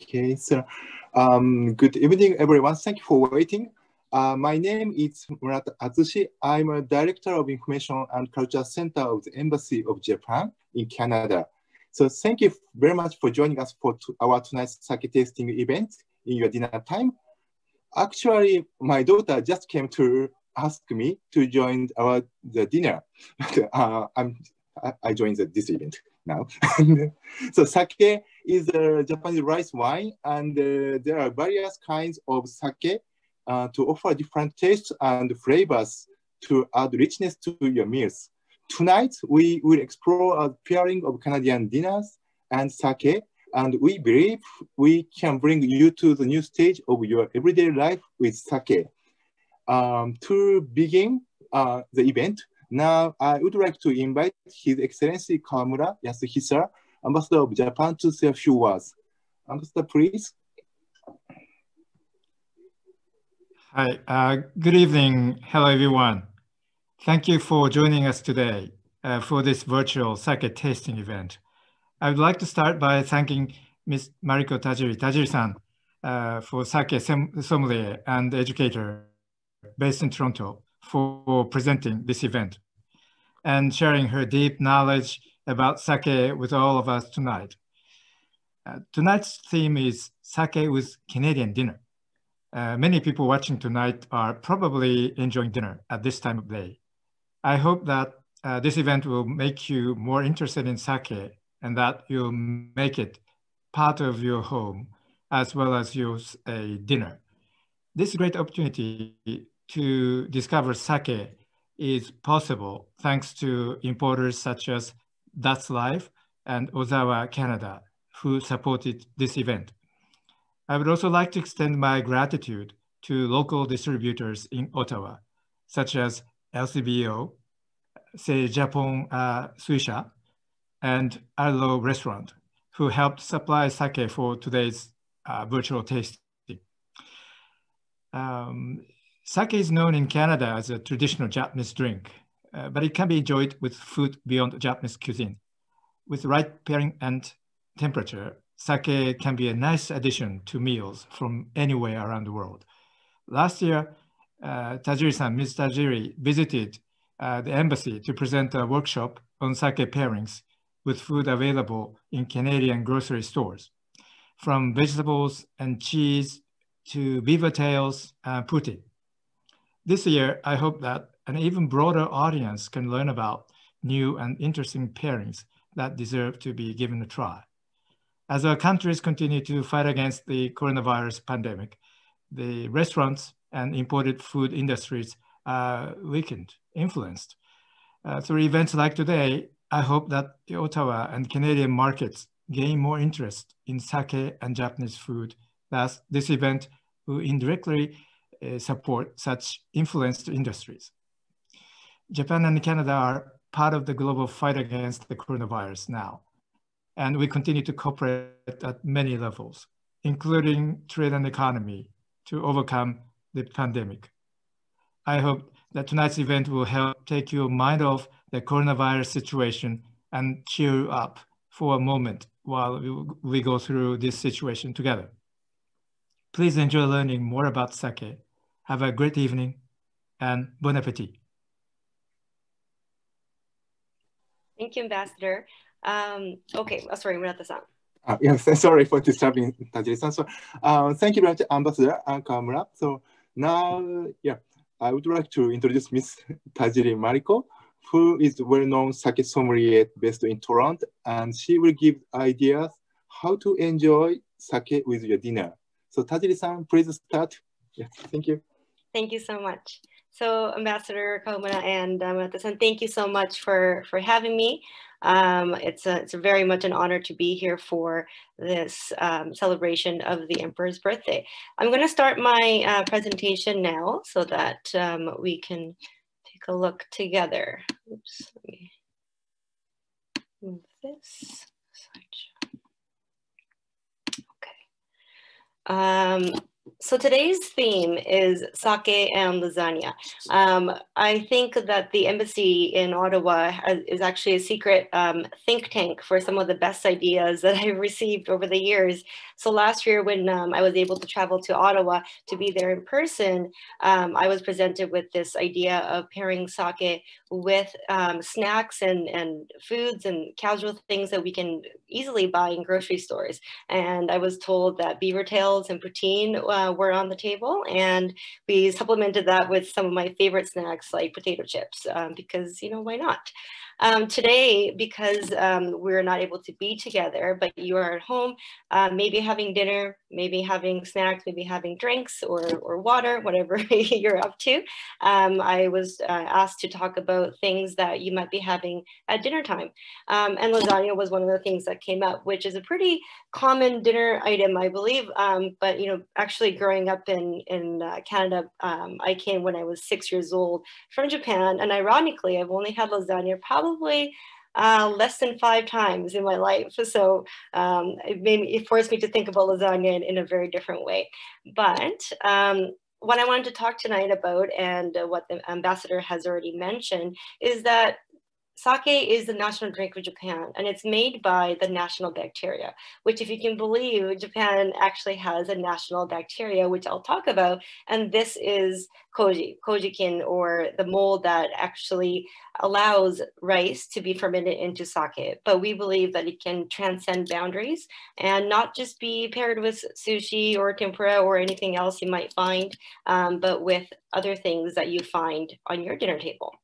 Okay, so um, good evening, everyone. Thank you for waiting. Uh, my name is Murata Atsushi. I'm a Director of Information and Culture Center of the Embassy of Japan in Canada. So thank you very much for joining us for our tonight's sake tasting event in your dinner time. Actually, my daughter just came to ask me to join our the dinner. uh, I'm, I joined the, this event now. so sake is a Japanese rice wine, and uh, there are various kinds of sake uh, to offer different tastes and flavors to add richness to your meals. Tonight, we will explore a pairing of Canadian dinners and sake, and we believe we can bring you to the new stage of your everyday life with sake. Um, to begin uh, the event, now I would like to invite His Excellency Kawamura Yasuhisa, Ambassador of Japan, to say a few words. Ambassador, please. Hi, uh, good evening. Hello, everyone. Thank you for joining us today uh, for this virtual sake tasting event. I would like to start by thanking Ms. Mariko Tajiri, Tajiri-san, uh, for sake sommelier and educator based in Toronto for presenting this event and sharing her deep knowledge about sake with all of us tonight. Uh, tonight's theme is sake with Canadian dinner. Uh, many people watching tonight are probably enjoying dinner at this time of day. I hope that uh, this event will make you more interested in sake and that you'll make it part of your home as well as your uh, dinner. This great opportunity to discover sake is possible thanks to importers such as That's Life and Ozawa Canada, who supported this event. I would also like to extend my gratitude to local distributors in Ottawa, such as LCBO, say Japon uh, Suisha, and Arlo Restaurant, who helped supply sake for today's uh, virtual tasting. Um, sake is known in Canada as a traditional Japanese drink, uh, but it can be enjoyed with food beyond Japanese cuisine. With the right pairing and temperature, sake can be a nice addition to meals from anywhere around the world. Last year, uh, Tajiri-san, Ms. Tajiri, visited uh, the embassy to present a workshop on sake pairings with food available in Canadian grocery stores, from vegetables and cheese to beaver tails and poutine. This year, I hope that an even broader audience can learn about new and interesting pairings that deserve to be given a try. As our countries continue to fight against the coronavirus pandemic, the restaurants and imported food industries are weakened, influenced. Uh, through events like today, I hope that the Ottawa and Canadian markets gain more interest in sake and Japanese food. Thus, this event will indirectly Uh, support such influenced industries. Japan and Canada are part of the global fight against the coronavirus now and we continue to cooperate at many levels, including trade and economy, to overcome the pandemic. I hope that tonight's event will help take your mind off the coronavirus situation and cheer you up for a moment while we go through this situation together. Please enjoy learning more about sake. Have a great evening and bon appetit. Thank you, Ambassador. Um, okay, oh, sorry, Murata-san. Uh, yes, sorry for disturbing Tajiri-san. So, uh, thank you very much, Ambassador Kawamura. So now, yeah, I would like to introduce Miss Tajiri Mariko, who is well-known sake sommelier based in Toronto, and she will give ideas how to enjoy sake with your dinner. So Tajiri-san, please start. Yes, thank you. Thank you so much. So Ambassador Kawamura and um, thank you so much for, for having me. Um, it's, a, it's very much an honor to be here for this um, celebration of the Emperor's birthday. I'm going to start my uh, presentation now so that um, we can take a look together. Oops, let me move this. Okay. So today's theme is sake and lasagna. Um, I think that the embassy in Ottawa is actually a secret um, think tank for some of the best ideas that I've received over the years. So last year when um, I was able to travel to Ottawa to be there in person, um, I was presented with this idea of pairing sake with um, snacks and, and foods and casual things that we can easily buy in grocery stores. And I was told that beaver tails and poutine uh, were on the table. And we supplemented that with some of my favorite snacks like potato chips um, because, you know, why not? Um, today, because um, we're not able to be together, but you are at home, uh, maybe having dinner, maybe having snacks, maybe having drinks or, or water, whatever you're up to. Um, I was uh, asked to talk about things that you might be having at dinner time. Um, and lasagna was one of the things that came up, which is a pretty common dinner item, I believe. Um, but, you know, actually growing up in, in uh, Canada, um, I came when I was six years old from Japan. And ironically, I've only had lasagna probably probably uh, less than five times in my life. So um, it, made me, it forced me to think about lasagna in, in a very different way. But um, what I wanted to talk tonight about and uh, what the ambassador has already mentioned is that Sake is the national drink of Japan, and it's made by the national bacteria, which, if you can believe, Japan actually has a national bacteria, which I'll talk about. And this is koji, kojikin, or the mold that actually allows rice to be fermented into sake. But we believe that it can transcend boundaries and not just be paired with sushi or tempura or anything else you might find, um, but with other things that you find on your dinner table.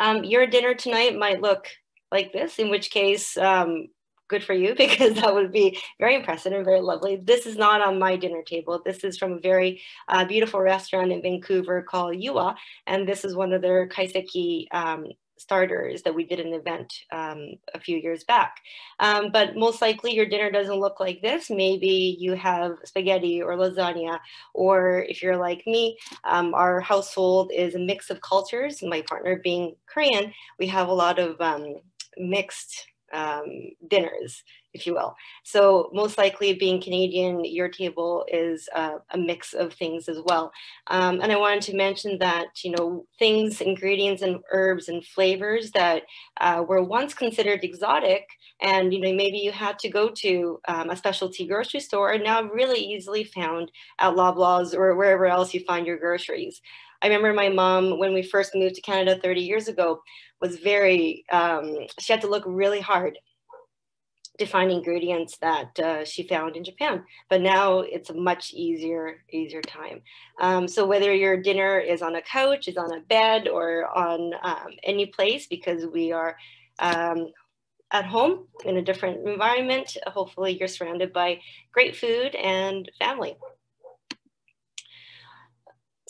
Um, your dinner tonight might look like this, in which case, um, good for you because that would be very impressive and very lovely. This is not on my dinner table. This is from a very uh, beautiful restaurant in Vancouver called Yuwa, and this is one of their kaiseki um, starters that we did an event um, a few years back. Um, but most likely your dinner doesn't look like this. Maybe you have spaghetti or lasagna, or if you're like me, um, our household is a mix of cultures. My partner being Korean, we have a lot of um, mixed um, dinners if you will. So most likely being Canadian, your table is uh, a mix of things as well. Um, and I wanted to mention that, you know, things, ingredients and herbs and flavors that uh, were once considered exotic and, you know, maybe you had to go to um, a specialty grocery store are now really easily found at Loblaws or wherever else you find your groceries. I remember my mom, when we first moved to Canada 30 years ago, was very, um, she had to look really hard to find ingredients that uh, she found in Japan. But now it's a much easier, easier time. Um, so whether your dinner is on a couch, is on a bed, or on um, any place, because we are um, at home in a different environment, hopefully you're surrounded by great food and family.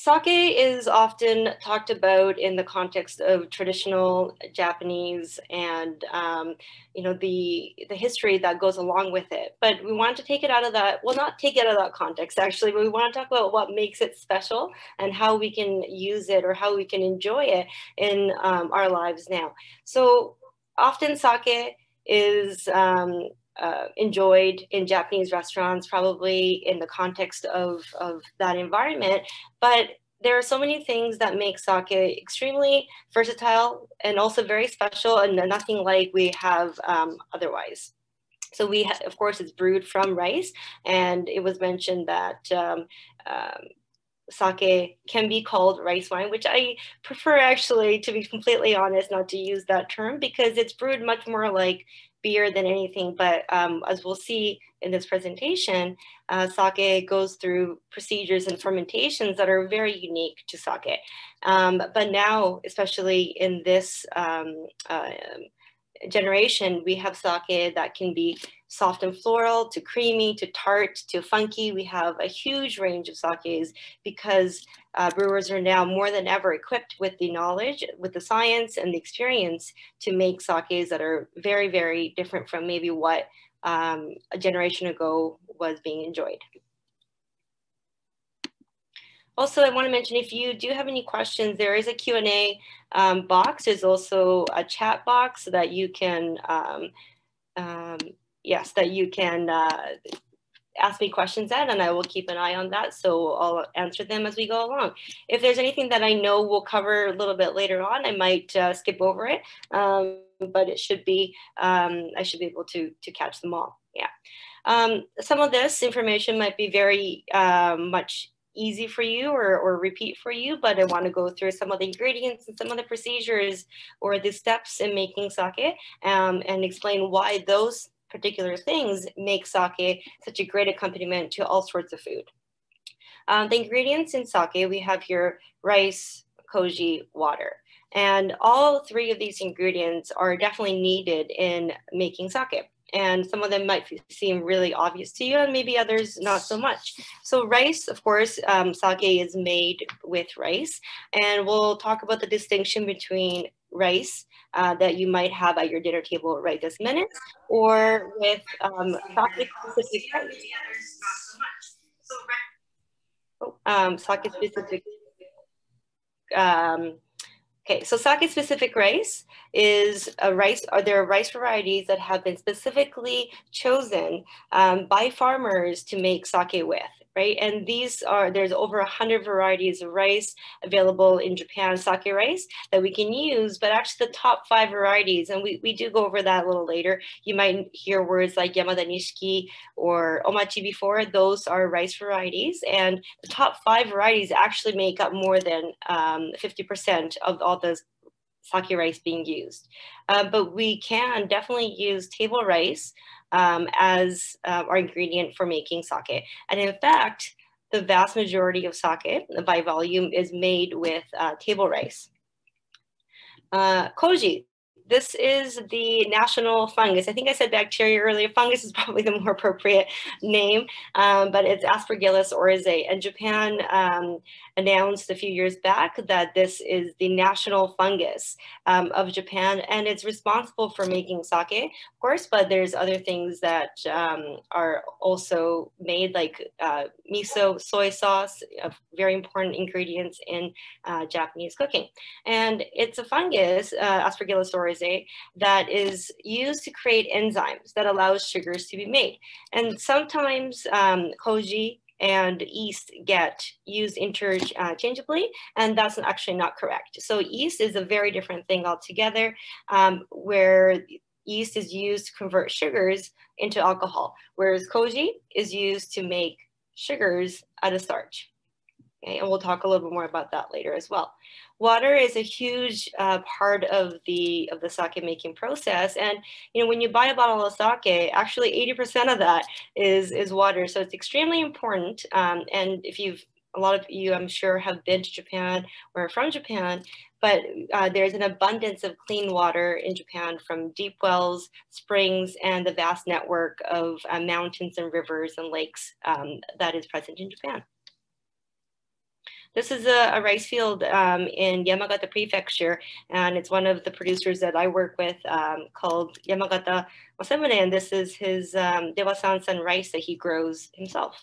Sake is often talked about in the context of traditional Japanese and um, you know the the history that goes along with it. But we want to take it out of that. Well, not take it out of that context actually, but we want to talk about what makes it special and how we can use it or how we can enjoy it in um, our lives now. So often sake is um, uh, enjoyed in Japanese restaurants, probably in the context of, of that environment. But there are so many things that make sake extremely versatile and also very special and nothing like we have um, otherwise. So we, of course, it's brewed from rice, and it was mentioned that um, um, sake can be called rice wine, which I prefer actually, to be completely honest, not to use that term because it's brewed much more like beer than anything. But um, as we'll see in this presentation, uh, sake goes through procedures and fermentations that are very unique to sake. Um, but now, especially in this um, uh, generation, we have sake that can be soft and floral to creamy to tart to funky. We have a huge range of sakes because uh, brewers are now more than ever equipped with the knowledge, with the science and the experience to make sakes that are very, very different from maybe what um, a generation ago was being enjoyed. Also, I want to mention if you do have any questions, there is a Q&A um, box. There's also a chat box so that you can, um, um, yes, that you can uh, ask me questions then and I will keep an eye on that. So I'll answer them as we go along. If there's anything that I know we'll cover a little bit later on, I might uh, skip over it. Um, but it should be, um, I should be able to, to catch them all. Yeah. Um, some of this information might be very uh, much easy for you or, or repeat for you, but I want to go through some of the ingredients and some of the procedures or the steps in making sake um, and explain why those particular things make sake such a great accompaniment to all sorts of food. Um, the ingredients in sake, we have here rice, koji, water. And all three of these ingredients are definitely needed in making sake and some of them might seem really obvious to you and maybe others not so much. So rice, of course, um, sake is made with rice and we'll talk about the distinction between rice uh, that you might have at your dinner table right this minute or with um, sake specific rice. Oh, um, specific um, Okay, so sake specific rice is a rice, or there are rice varieties that have been specifically chosen um, by farmers to make sake with right? And these are, there's over a hundred varieties of rice available in Japan, sake rice that we can use, but actually the top five varieties, and we, we do go over that a little later. You might hear words like Yamada Nishiki or Omachi before, those are rice varieties. And the top five varieties actually make up more than 50% um, of all the sake rice being used. Uh, but we can definitely use table rice um, as uh, our ingredient for making sake. And in fact, the vast majority of sake by volume is made with uh, table rice. Uh, koji, this is the national fungus. I think I said bacteria earlier. Fungus is probably the more appropriate name, um, but it's Aspergillus oryzae. And Japan um, announced a few years back that this is the national fungus um, of Japan, and it's responsible for making sake, of course, but there's other things that um, are also made, like uh, miso, soy sauce, uh, very important ingredients in uh, Japanese cooking. And it's a fungus, uh, Aspergillus oryzae, that is used to create enzymes that allows sugars to be made. And sometimes um, koji and yeast get used interchangeably, and that's actually not correct. So yeast is a very different thing altogether, um, where yeast is used to convert sugars into alcohol, whereas koji is used to make sugars out of starch. Okay, and we'll talk a little bit more about that later as well. Water is a huge uh, part of the of the sake making process, and you know when you buy a bottle of sake, actually 80% of that is is water. So it's extremely important. Um, and if you've a lot of you, I'm sure, have been to Japan or from Japan, but uh, there's an abundance of clean water in Japan from deep wells, springs, and the vast network of uh, mountains and rivers and lakes um, that is present in Japan. This is a, a rice field um, in Yamagata Prefecture, and it's one of the producers that I work with um, called Yamagata Masamune, and this is his um, Dewasansan rice that he grows himself.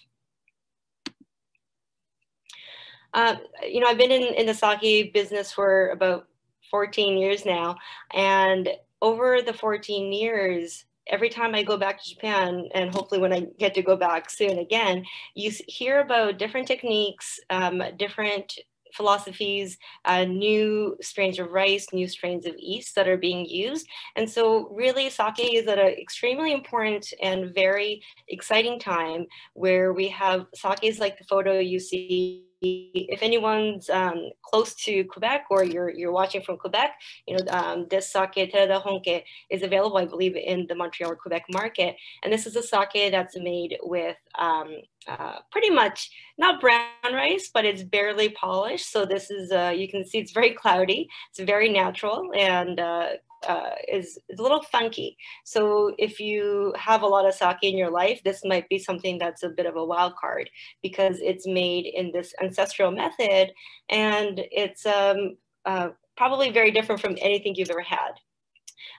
Uh, you know, I've been in, in the sake business for about 14 years now, and over the 14 years, every time I go back to Japan, and hopefully when I get to go back soon again, you hear about different techniques, um, different philosophies, uh, new strains of rice, new strains of yeast that are being used. And so really sake is at an extremely important and very exciting time where we have sakes like the photo you see if anyone's um, close to Quebec or you're you're watching from Quebec, you know um, this sake Terada Honke is available, I believe, in the Montreal or Quebec market, and this is a sake that's made with um, uh, pretty much not brown rice, but it's barely polished. So this is uh, you can see it's very cloudy. It's very natural and uh, uh, is, is a little funky. So if you have a lot of sake in your life, this might be something that's a bit of a wild card because it's made in this ancestral method and it's um, uh, probably very different from anything you've ever had.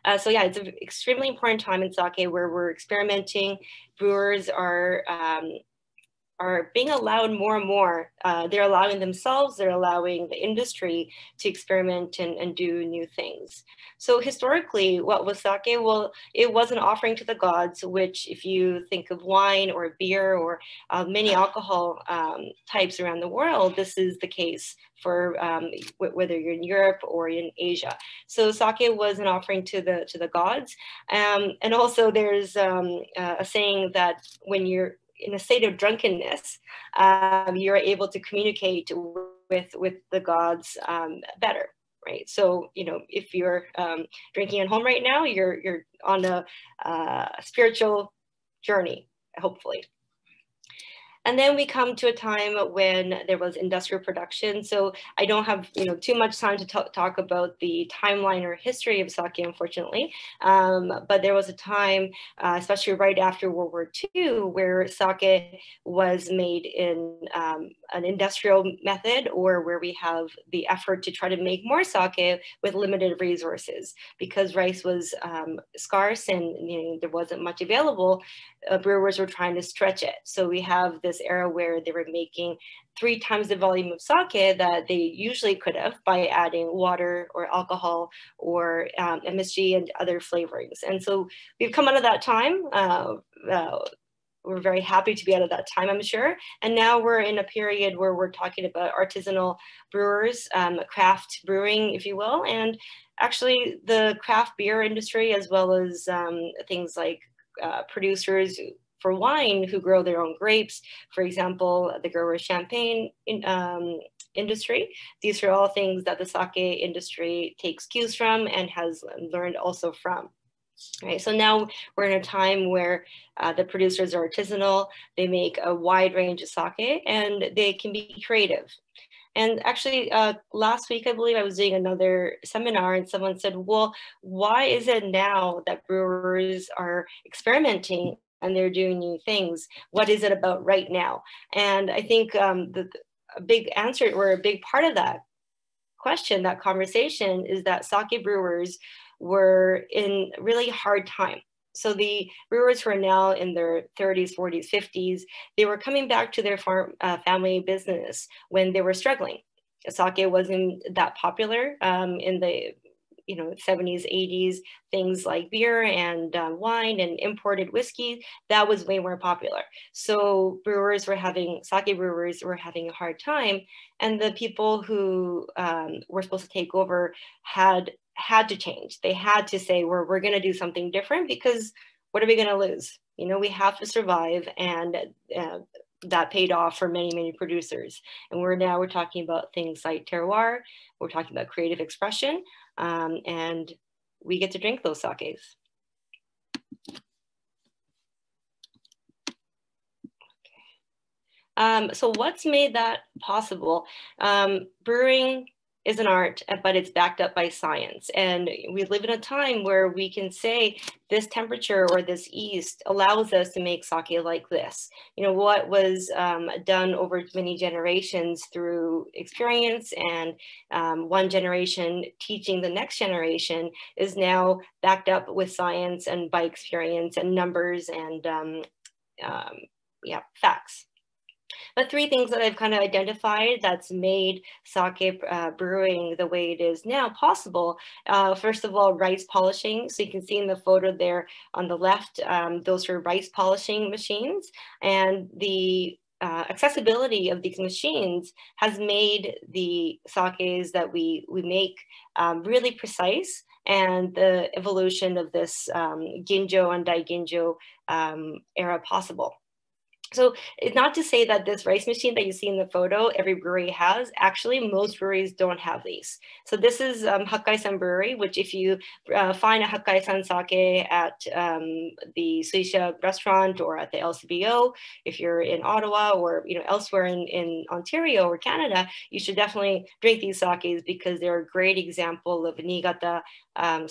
Uh, so yeah, it's an extremely important time in sake where we're experimenting. Brewers are um, are being allowed more and more. Uh, they're allowing themselves, they're allowing the industry to experiment and, and do new things. So historically, what was sake? Well, it was an offering to the gods, which if you think of wine or beer or uh, many alcohol um, types around the world, this is the case for um, whether you're in Europe or in Asia. So sake was an offering to the to the gods, um, and also there's um, uh, a saying that when you're in a state of drunkenness, um, you're able to communicate with with the gods um, better, right? So you know if you're um, drinking at home right now, you're you're on a uh, spiritual journey, hopefully. And then we come to a time when there was industrial production. So I don't have you know too much time to talk about the timeline or history of sake, unfortunately. Um, but there was a time, uh, especially right after World War II, where sake was made in um, an industrial method or where we have the effort to try to make more sake with limited resources because rice was um, scarce and you know, there wasn't much available. Uh, brewers were trying to stretch it. So we have this era where they were making three times the volume of sake that they usually could have by adding water or alcohol or um, MSG and other flavorings. And so we've come out of that time. Uh, uh, we're very happy to be out of that time, I'm sure. And now we're in a period where we're talking about artisanal brewers, um, craft brewing, if you will, and actually the craft beer industry, as well as um, things like uh, producers for wine who grow their own grapes. For example, the grower champagne in, um, industry. These are all things that the sake industry takes cues from and has learned also from. Right, so now we're in a time where uh, the producers are artisanal, they make a wide range of sake, and they can be creative. And actually, uh, last week, I believe I was doing another seminar, and someone said, Well, why is it now that brewers are experimenting and they're doing new things? What is it about right now? And I think um, the, a big answer or a big part of that question, that conversation, is that sake brewers were in really hard time. So the brewers who are now in their 30s, 40s, 50s, they were coming back to their farm uh, family business when they were struggling. Sake wasn't that popular um, in the you know 70s 80s things like beer and uh, wine and imported whiskey that was way more popular so brewers were having sake brewers were having a hard time and the people who um, were supposed to take over had had to change. They had to say, we're, we're going to do something different because what are we going to lose? You know, we have to survive. And uh, that paid off for many, many producers. And we're now, we're talking about things like terroir, we're talking about creative expression, um, and we get to drink those sakes. Um, so what's made that possible? Um, brewing is an art, but it's backed up by science. And we live in a time where we can say this temperature or this yeast allows us to make sake like this. You know, what was um, done over many generations through experience and um, one generation teaching the next generation is now backed up with science and by experience and numbers and um, um yeah, facts. But three things that I've kind of identified that's made sake uh, brewing the way it is now possible. Uh, first of all, rice polishing. So you can see in the photo there on the left, um, those are rice polishing machines. And the uh, accessibility of these machines has made the sakes that we, we make um, really precise and the evolution of this um, ginjo and daiginjo um, era possible. So it's not to say that this rice machine that you see in the photo, every brewery has. Actually, most breweries don't have these. So this is um, Hakkaisan Brewery, which if you uh, find a Hakkaisan sake at um, the Suisha restaurant or at the LCBO, if you're in Ottawa or you know elsewhere in, in Ontario or Canada, you should definitely drink these sakes because they're a great example of Niigata um,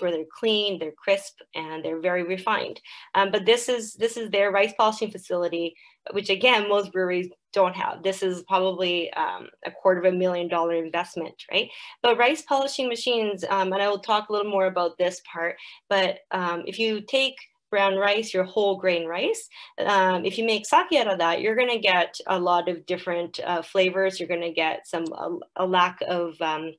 where they're clean, they're crisp, and they're very refined. Um, but this is this is their rice polishing facility, which again most breweries don't have. This is probably um, a quarter of a million dollar investment, right? But rice polishing machines, um, and I will talk a little more about this part. But um, if you take brown rice, your whole grain rice. Um, if you make sake out of that, you're going to get a lot of different uh, flavors. You're going to get some a, a lack of um,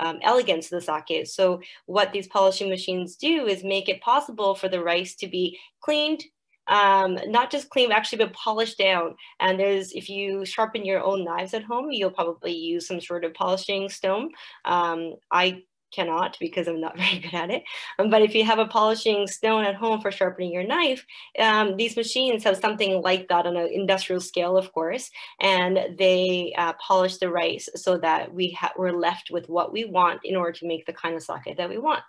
um, elegance to the sake. So what these polishing machines do is make it possible for the rice to be cleaned, um, not just clean, actually, but polished down. And there's, if you sharpen your own knives at home, you'll probably use some sort of polishing stone. Um, I cannot because I'm not very good at it. Um, but if you have a polishing stone at home for sharpening your knife, um, these machines have something like that on an industrial scale, of course, and they uh, polish the rice so that we we're left with what we want in order to make the kind of sake that we want.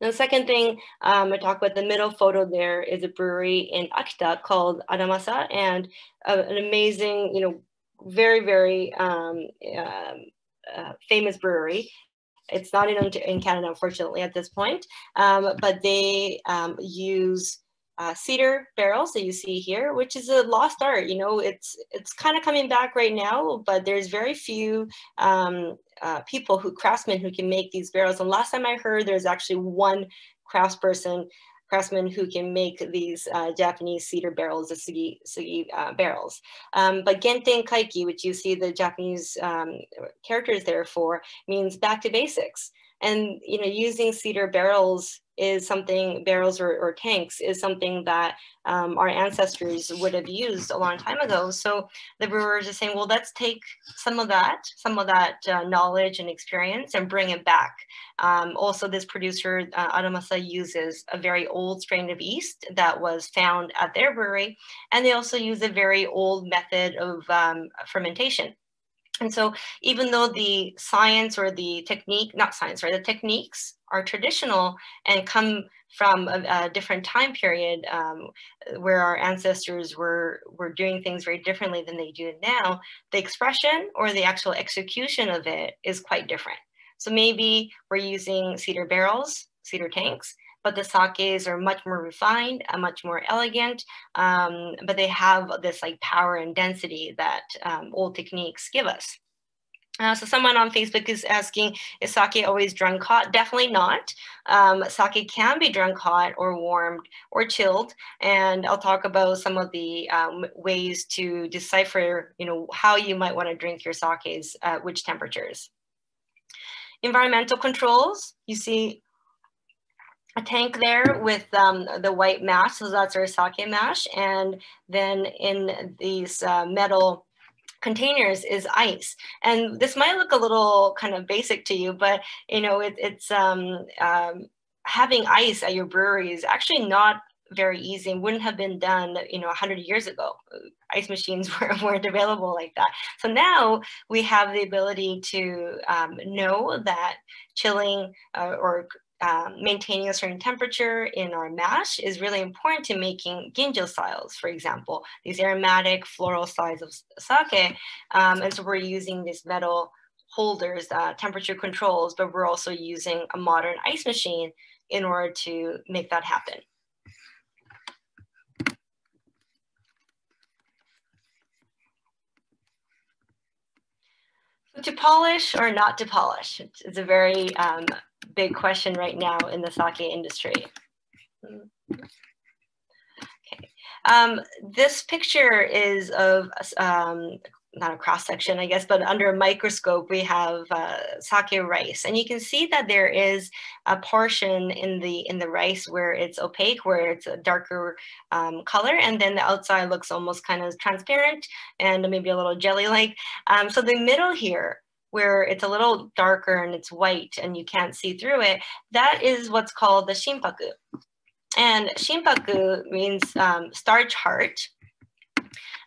Now, the second thing um, I talk about the middle photo there is a brewery in Akita called Aramasa and uh, an amazing, you know, very, very um, uh, famous brewery. It's not in, in Canada, unfortunately, at this point, um, but they um, use uh, cedar barrels that you see here, which is a lost art. You know, it's it's kind of coming back right now, but there's very few um, uh, people who craftsmen who can make these barrels. And last time I heard, there's actually one craftsperson craftsmen who can make these uh, Japanese cedar barrels, the sugi, sugi uh, barrels. Um, but Genten Kaiki, which you see the Japanese um, characters there for, means back to basics. And you know, using cedar barrels is something barrels or, or tanks is something that um, our ancestors would have used a long time ago. So the brewers are saying, well, let's take some of that, some of that uh, knowledge and experience and bring it back. Um, also, this producer, uh, Aramasa, uses a very old strain of yeast that was found at their brewery. And they also use a very old method of um, fermentation. And so even though the science or the technique, not science, right, the techniques are traditional and come from a, a different time period um, where our ancestors were, were doing things very differently than they do now, the expression or the actual execution of it is quite different. So maybe we're using cedar barrels, cedar tanks, but the sakes are much more refined, uh, much more elegant, um, but they have this like power and density that um, old techniques give us. Uh, so someone on Facebook is asking, is sake always drunk hot? Definitely not. Um, sake can be drunk hot or warmed or chilled. And I'll talk about some of the um, ways to decipher, you know, how you might want to drink your sakes at which temperatures. Environmental controls, you see a tank there with um, the white mash, so that's our sake mash. And then in these uh, metal containers is ice. And this might look a little kind of basic to you, but you know, it, it's um, um, having ice at your brewery is actually not very easy and wouldn't have been done, you know, 100 years ago. Ice machines weren't available like that. So now we have the ability to um, know that chilling uh, or um, maintaining a certain temperature in our mash is really important to making ginjo styles, for example, these aromatic floral styles of sake. Um, and so we're using these metal holders, uh, temperature controls, but we're also using a modern ice machine in order to make that happen. To polish or not to polish, it's a very um, big question right now in the sake industry. Okay. Um, this picture is of um, not a cross section, I guess, but under a microscope, we have uh, sake rice, and you can see that there is a portion in the in the rice where it's opaque, where it's a darker um, color, and then the outside looks almost kind of transparent and maybe a little jelly-like. Um, so the middle here where it's a little darker and it's white and you can't see through it, that is what's called the shimpaku. And shimpaku means um, starch heart.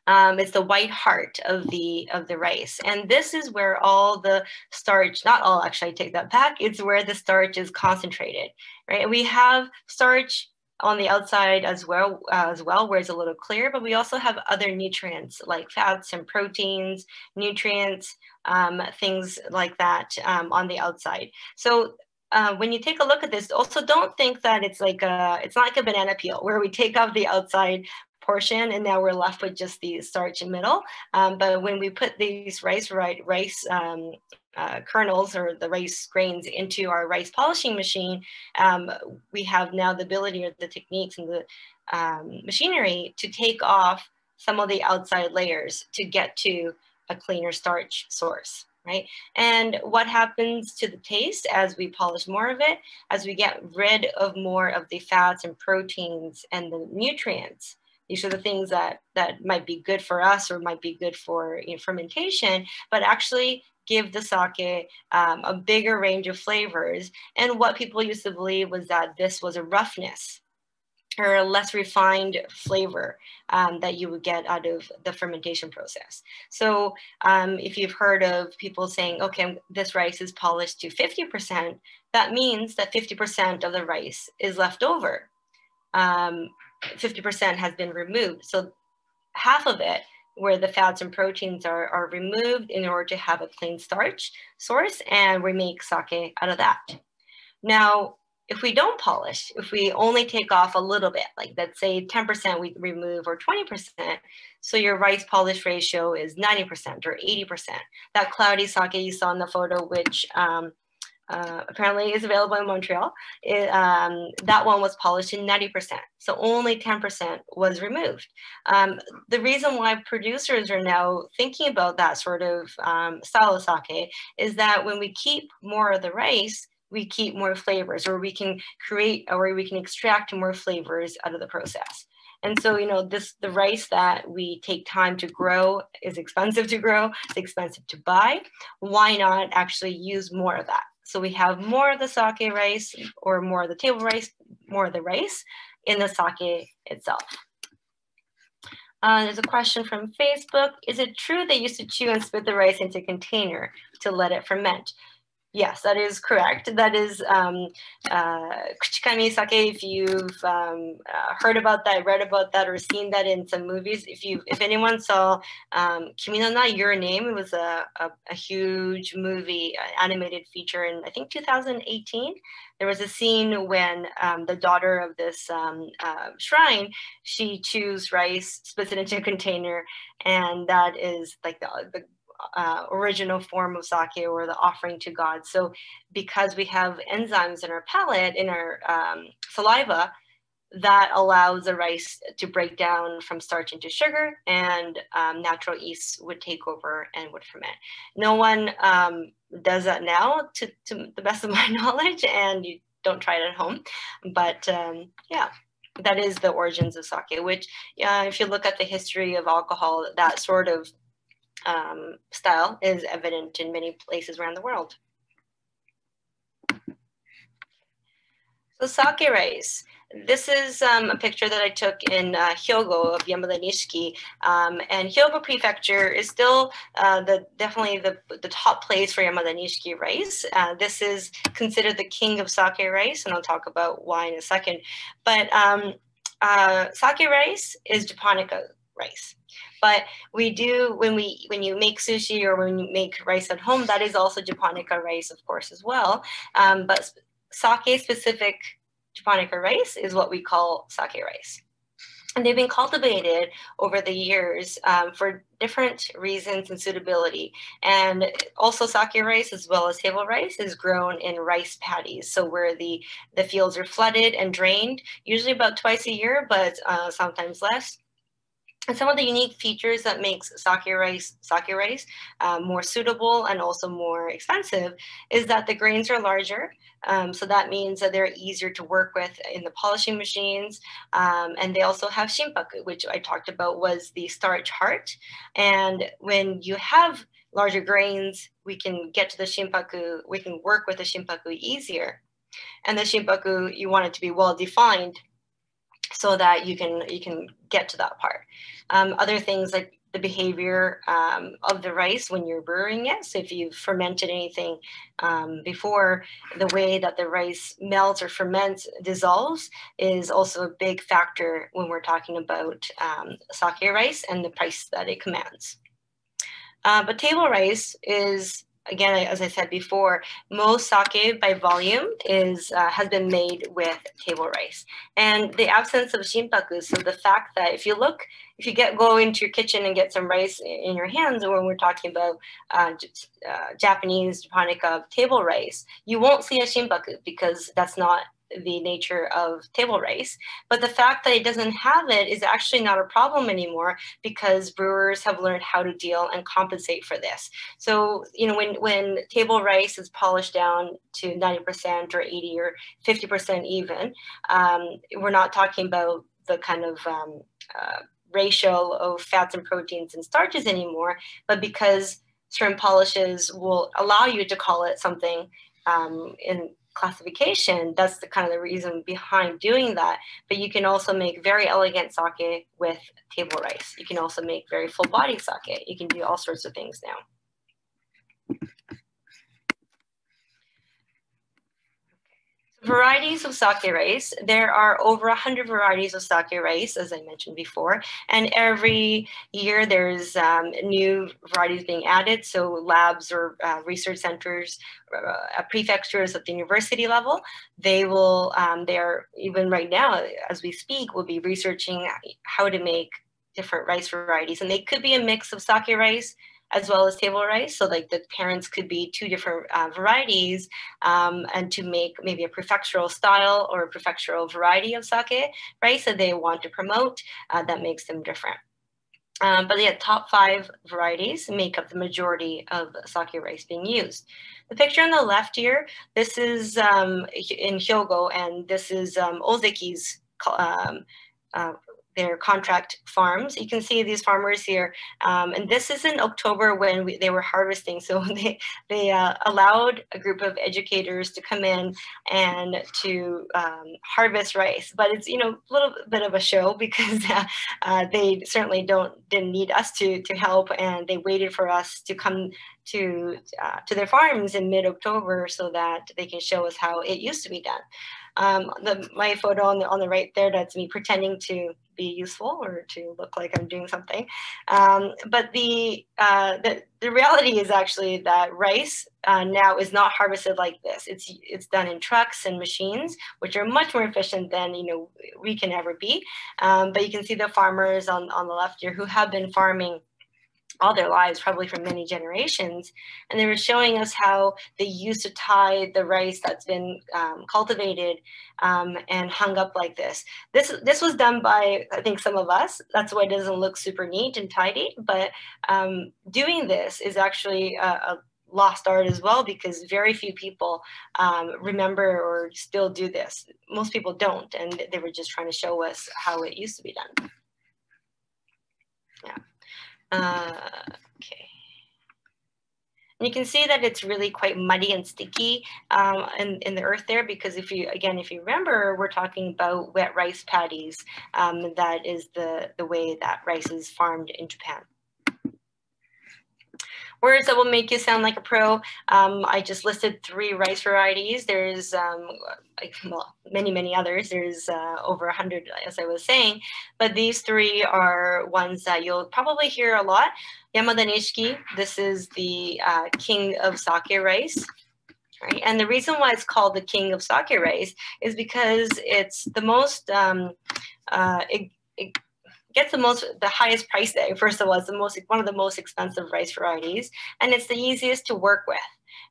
Um, it's the white heart of the of the rice, and this is where all the starch, not all actually, I take that back. It's where the starch is concentrated, right? We have starch on the outside as well, uh, as well, where it's a little clear, but we also have other nutrients like fats and proteins, nutrients, um, things like that um, on the outside. So uh, when you take a look at this, also don't think that it's like a, it's not like a banana peel where we take off the outside portion and now we're left with just the starch in middle. Um, but when we put these rice rice um, uh, kernels or the rice grains into our rice polishing machine, um, we have now the ability or the techniques and the um, machinery to take off some of the outside layers to get to a cleaner starch source right? And what happens to the taste as we polish more of it, as we get rid of more of the fats and proteins and the nutrients, these are the things that, that might be good for us or might be good for you know, fermentation, but actually give the sake um, a bigger range of flavors. And what people used to believe was that this was a roughness or a less refined flavor um, that you would get out of the fermentation process. So um, if you've heard of people saying, okay, this rice is polished to 50%, that means that 50% of the rice is left over. 50% um, has been removed. So half of it where the fats and proteins are, are removed in order to have a clean starch source and we make sake out of that. Now, if we don't polish, if we only take off a little bit, like let's say 10% we remove or 20%, so your rice polish ratio is 90% or 80%. That cloudy sake you saw in the photo, which um, uh, apparently is available in Montreal, it, um, that one was polished in 90%. So only 10% was removed. Um, the reason why producers are now thinking about that sort of um, style of sake is that when we keep more of the rice, we keep more flavors or we can create or we can extract more flavors out of the process. And so, you know, this the rice that we take time to grow is expensive to grow, it's expensive to buy. Why not actually use more of that? So we have more of the sake rice or more of the table rice, more of the rice in the sake itself. Uh, there's a question from Facebook. Is it true they used to chew and spit the rice into a container to let it ferment? Yes, that is correct. That is um, uh, kuchikami sake. If you've um, uh, heard about that, read about that, or seen that in some movies, if you, if anyone saw um, Kimi no Na, Your Name, it was a, a, a huge movie, uh, animated feature in I think 2018. There was a scene when um, the daughter of this um, uh, shrine, she chews rice, splits it into a container, and that is like the, the uh, original form of sake or the offering to God. So because we have enzymes in our palate, in our um, saliva, that allows the rice to break down from starch into sugar and um, natural yeast would take over and would ferment. No one um, does that now to, to the best of my knowledge and you don't try it at home. But um, yeah, that is the origins of sake, which uh, if you look at the history of alcohol, that sort of um, style is evident in many places around the world. So sake rice. This is um, a picture that I took in uh, Hyogo of Yamada. Um, and Hyogo Prefecture is still uh, the definitely the, the top place for Yamada rice. Uh, this is considered the king of sake rice, and I'll talk about why in a second. But um, uh, sake rice is Japonica rice. But we do when we when you make sushi or when you make rice at home, that is also japonica rice, of course, as well. Um, but sake specific japonica rice is what we call sake rice. And they've been cultivated over the years um, for different reasons and suitability. And also sake rice as well as table rice is grown in rice paddies. So where the, the fields are flooded and drained, usually about twice a year, but uh, sometimes less. And some of the unique features that makes sake rice sake rice uh, more suitable and also more expensive is that the grains are larger. Um, so that means that they're easier to work with in the polishing machines. Um, and they also have shinpaku, which I talked about was the starch heart. And when you have larger grains, we can get to the shinpaku, we can work with the shinpaku easier. And the shinpaku, you want it to be well defined so that you can you can get to that part. Um, other things like the behavior um, of the rice when you're brewing it. So if you've fermented anything um, before, the way that the rice melts or ferments, dissolves is also a big factor when we're talking about um, sake rice and the price that it commands. Uh, but table rice is again, as I said before, most sake by volume is uh, has been made with table rice. And the absence of shinpaku, so the fact that if you look, if you get go into your kitchen and get some rice in your hands, when we're talking about uh, uh, Japanese japonica table rice, you won't see a shinpaku because that's not the nature of table rice. But the fact that it doesn't have it is actually not a problem anymore because brewers have learned how to deal and compensate for this. So, you know, when, when table rice is polished down to 90% or 80 or 50% even, um, we're not talking about the kind of um, uh, ratio of fats and proteins and starches anymore, but because certain polishes will allow you to call it something um, in classification, that's the kind of the reason behind doing that. But you can also make very elegant sake with table rice. You can also make very full body sake. You can do all sorts of things now. Varieties of sake rice. There are over 100 varieties of sake rice, as I mentioned before. And every year there's um, new varieties being added. So labs or uh, research centers, uh, prefectures at the university level, they will, um, they're even right now, as we speak, will be researching how to make different rice varieties. And they could be a mix of sake rice, as well as table rice. So like the parents could be two different uh, varieties um, and to make maybe a prefectural style or a prefectural variety of sake rice that they want to promote uh, that makes them different. Um, but the top five varieties make up the majority of sake rice being used. The picture on the left here, this is um, in Hyogo, and this is um, Ozeki's um, uh, their contract farms. You can see these farmers here, um, and this is in October when we, they were harvesting. So they they uh, allowed a group of educators to come in and to um, harvest rice. But it's you know a little bit of a show because uh, uh, they certainly don't didn't need us to to help, and they waited for us to come to uh, to their farms in mid October so that they can show us how it used to be done. Um, the, my photo on the, on the right there, that's me pretending to be useful or to look like I'm doing something. Um, but the, uh, the, the reality is actually that rice uh, now is not harvested like this. It's, it's done in trucks and machines, which are much more efficient than you know we can ever be. Um, but you can see the farmers on, on the left here who have been farming all their lives, probably for many generations. And they were showing us how they used to tie the rice that's been um, cultivated um, and hung up like this. This this was done by I think some of us. That's why it doesn't look super neat and tidy. But um, doing this is actually a, a, lost art as well because very few people um, remember or still do this. Most people don't, and they were just trying to show us how it used to be done. Yeah. Uh, okay. And you can see that it's really quite muddy and sticky um, in, in the earth there because if you, again, if you remember, we're talking about wet rice paddies. Um, that is the, the way that rice is farmed in Japan words that will make you sound like a pro. Um, I just listed three rice varieties. There's um, well, many, many others. There's uh, over 100, as I was saying, but these three are ones that you'll probably hear a lot. Yamada Nishiki, this is the uh, king of sake rice. Right? And the reason why it's called the king of sake rice is because it's the most um, uh, it, it, gets the most the highest price tag. First of all, it's the most one of the most expensive rice varieties, and it's the easiest to work with.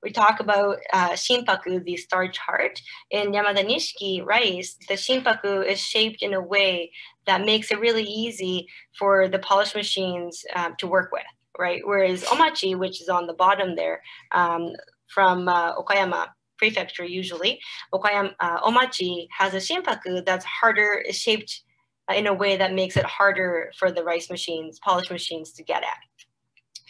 We talk about uh, shinpaku, the starch heart. In Yamada Nishiki rice, the shinpaku is shaped in a way that makes it really easy for the polish machines um, to work with, right? Whereas omachi, which is on the bottom there, um, from uh, Okayama prefecture usually, Okayama uh, omachi has a shinpaku that's harder, shaped in a way that makes it harder for the rice machines, polish machines to get at.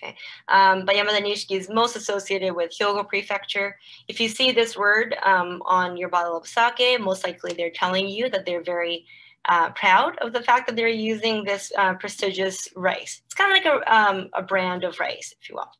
Okay. Um, but Yamada Nishiki is most associated with Hyogo Prefecture. If you see this word um, on your bottle of sake, most likely they're telling you that they're very uh, proud of the fact that they're using this uh, prestigious rice. It's kind of like a, um, a brand of rice, if you will.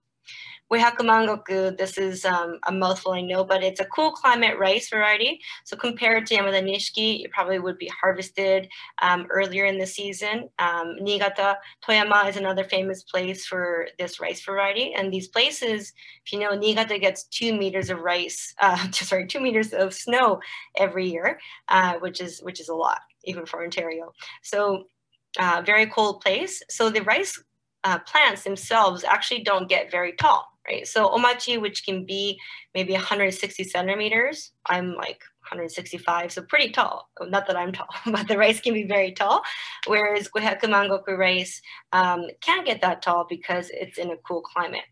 Gohakumangoku, this is um, a mouthful, I know, but it's a cool climate rice variety. So compared to Yamada Nishiki, it probably would be harvested um, earlier in the season. Um, Niigata, Toyama is another famous place for this rice variety. And these places, if you know, Niigata gets two meters of rice, uh, sorry, two meters of snow every year, uh, which is which is a lot, even for Ontario. So uh, very cold place. So the rice uh, plants themselves actually don't get very tall right? So omachi, which can be maybe 160 centimeters, I'm like 165, so pretty tall. Not that I'm tall, but the rice can be very tall. Whereas Gohakumangoku rice um, can't get that tall because it's in a cool climate.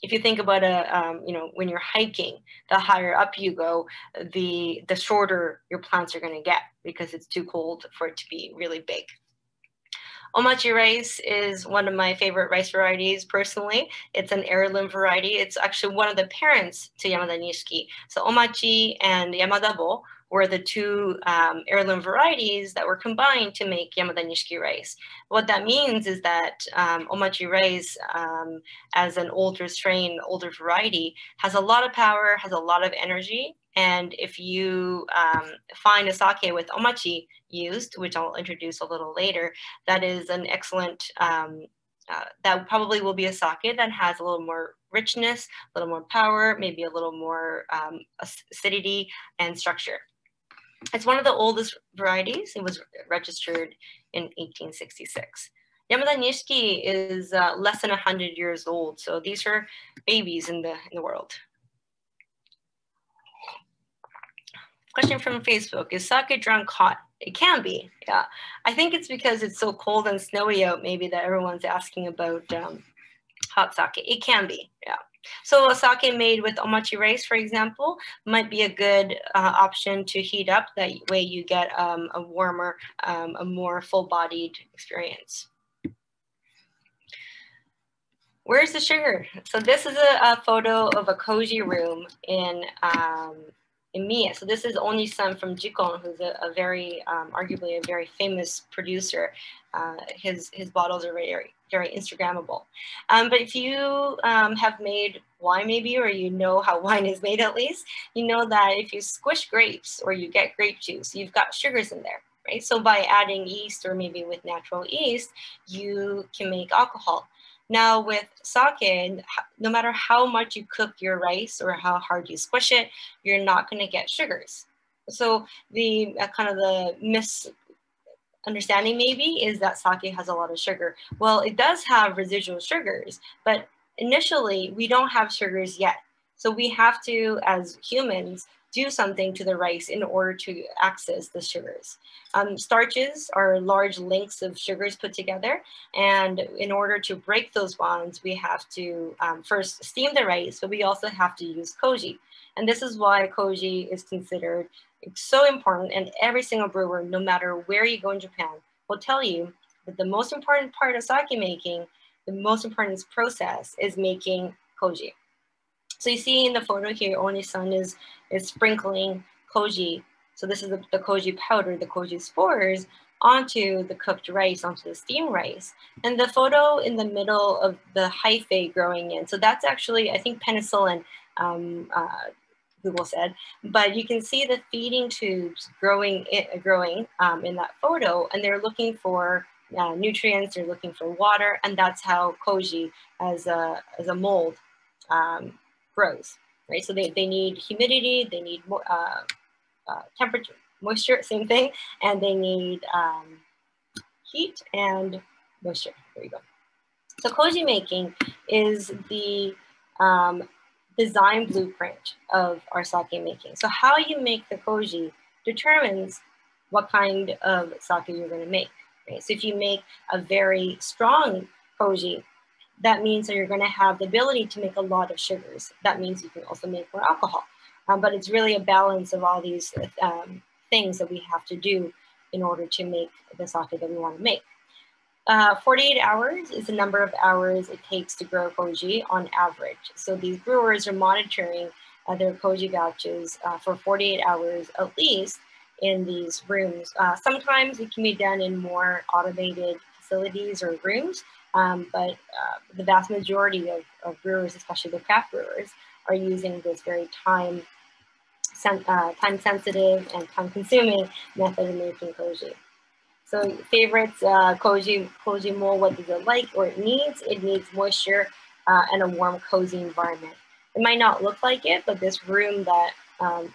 If you think about a, um, you know, when you're hiking, the higher up you go, the the shorter your plants are going to get because it's too cold for it to be really big. Omachi rice is one of my favorite rice varieties personally. It's an heirloom variety. It's actually one of the parents to Yamada Nishiki. So Omachi and Yamadabo were the two um, heirloom varieties that were combined to make Yamada Nishiki rice. What that means is that um, Omachi rice, um, as an older strain, older variety, has a lot of power, has a lot of energy, and if you um, find a sake with omachi used, which I'll introduce a little later, that is an excellent, um, uh, that probably will be a sake that has a little more richness, a little more power, maybe a little more um, acidity and structure. It's one of the oldest varieties. It was registered in 1866. Yamada Nishiki is uh, less than 100 years old, so these are babies in the, in the world. Question from Facebook, is sake drunk hot? It can be, yeah. I think it's because it's so cold and snowy out maybe that everyone's asking about um, hot sake. It can be, yeah. So a sake made with omachi rice, for example, might be a good uh, option to heat up. That way you get um, a warmer, um, a more full-bodied experience. Where's the sugar? So this is a, a photo of a koji room in um, Emiya. So this is Oni-san from Jikon, who's a, a very, um, arguably a very famous producer. Uh, his, his bottles are very, very Instagrammable. Um, but if you um, have made wine maybe, or you know how wine is made at least, you know that if you squish grapes or you get grape juice, you've got sugars in there, right? So by adding yeast or maybe with natural yeast, you can make alcohol. Now with sake, no matter how much you cook your rice or how hard you squish it, you're not going to get sugars. So the uh, kind of the misunderstanding maybe is that sake has a lot of sugar. Well, it does have residual sugars, but initially we don't have sugars yet. So we have to, as humans, do something to the rice in order to access the sugars. Um, starches are large links of sugars put together. And in order to break those bonds, we have to um, first steam the rice, but we also have to use koji. And this is why koji is considered so important. And every single brewer, no matter where you go in Japan, will tell you that the most important part of sake making, the most important process is making koji. So you see in the photo here, Oni-san is, is sprinkling koji. So this is the, the koji powder, the koji spores, onto the cooked rice, onto the steamed rice. And the photo in the middle of the hyphae growing in. So that's actually, I think, penicillin, um, uh, Google said. But you can see the feeding tubes growing, it, growing um, in that photo, and they're looking for uh, nutrients, they're looking for water, and that's how koji as a, as a mold um, grows, right? So they, they need humidity, they need more, uh, uh, temperature, moisture, same thing, and they need um, heat and moisture. There you go. So koji making is the um, design blueprint of our sake making. So how you make the koji determines what kind of sake you're going to make. Right? So if you make a very strong koji, that means that you're going to have the ability to make a lot of sugars. That means you can also make more alcohol. Um, but it's really a balance of all these um, things that we have to do in order to make the sake that we want to make. Uh, 48 hours is the number of hours it takes to grow koji on average. So these brewers are monitoring uh, their koji batches uh, for 48 hours at least in these rooms. Uh, sometimes it can be done in more automated facilities or rooms, Um, but uh, the vast majority of, of, brewers, especially the craft brewers, are using this very time, uh, time sensitive and time consuming method of making koji. So favorites, uh, koji, koji mo, what does it like or it needs? It needs moisture uh, and a warm, cozy environment. It might not look like it, but this room that um,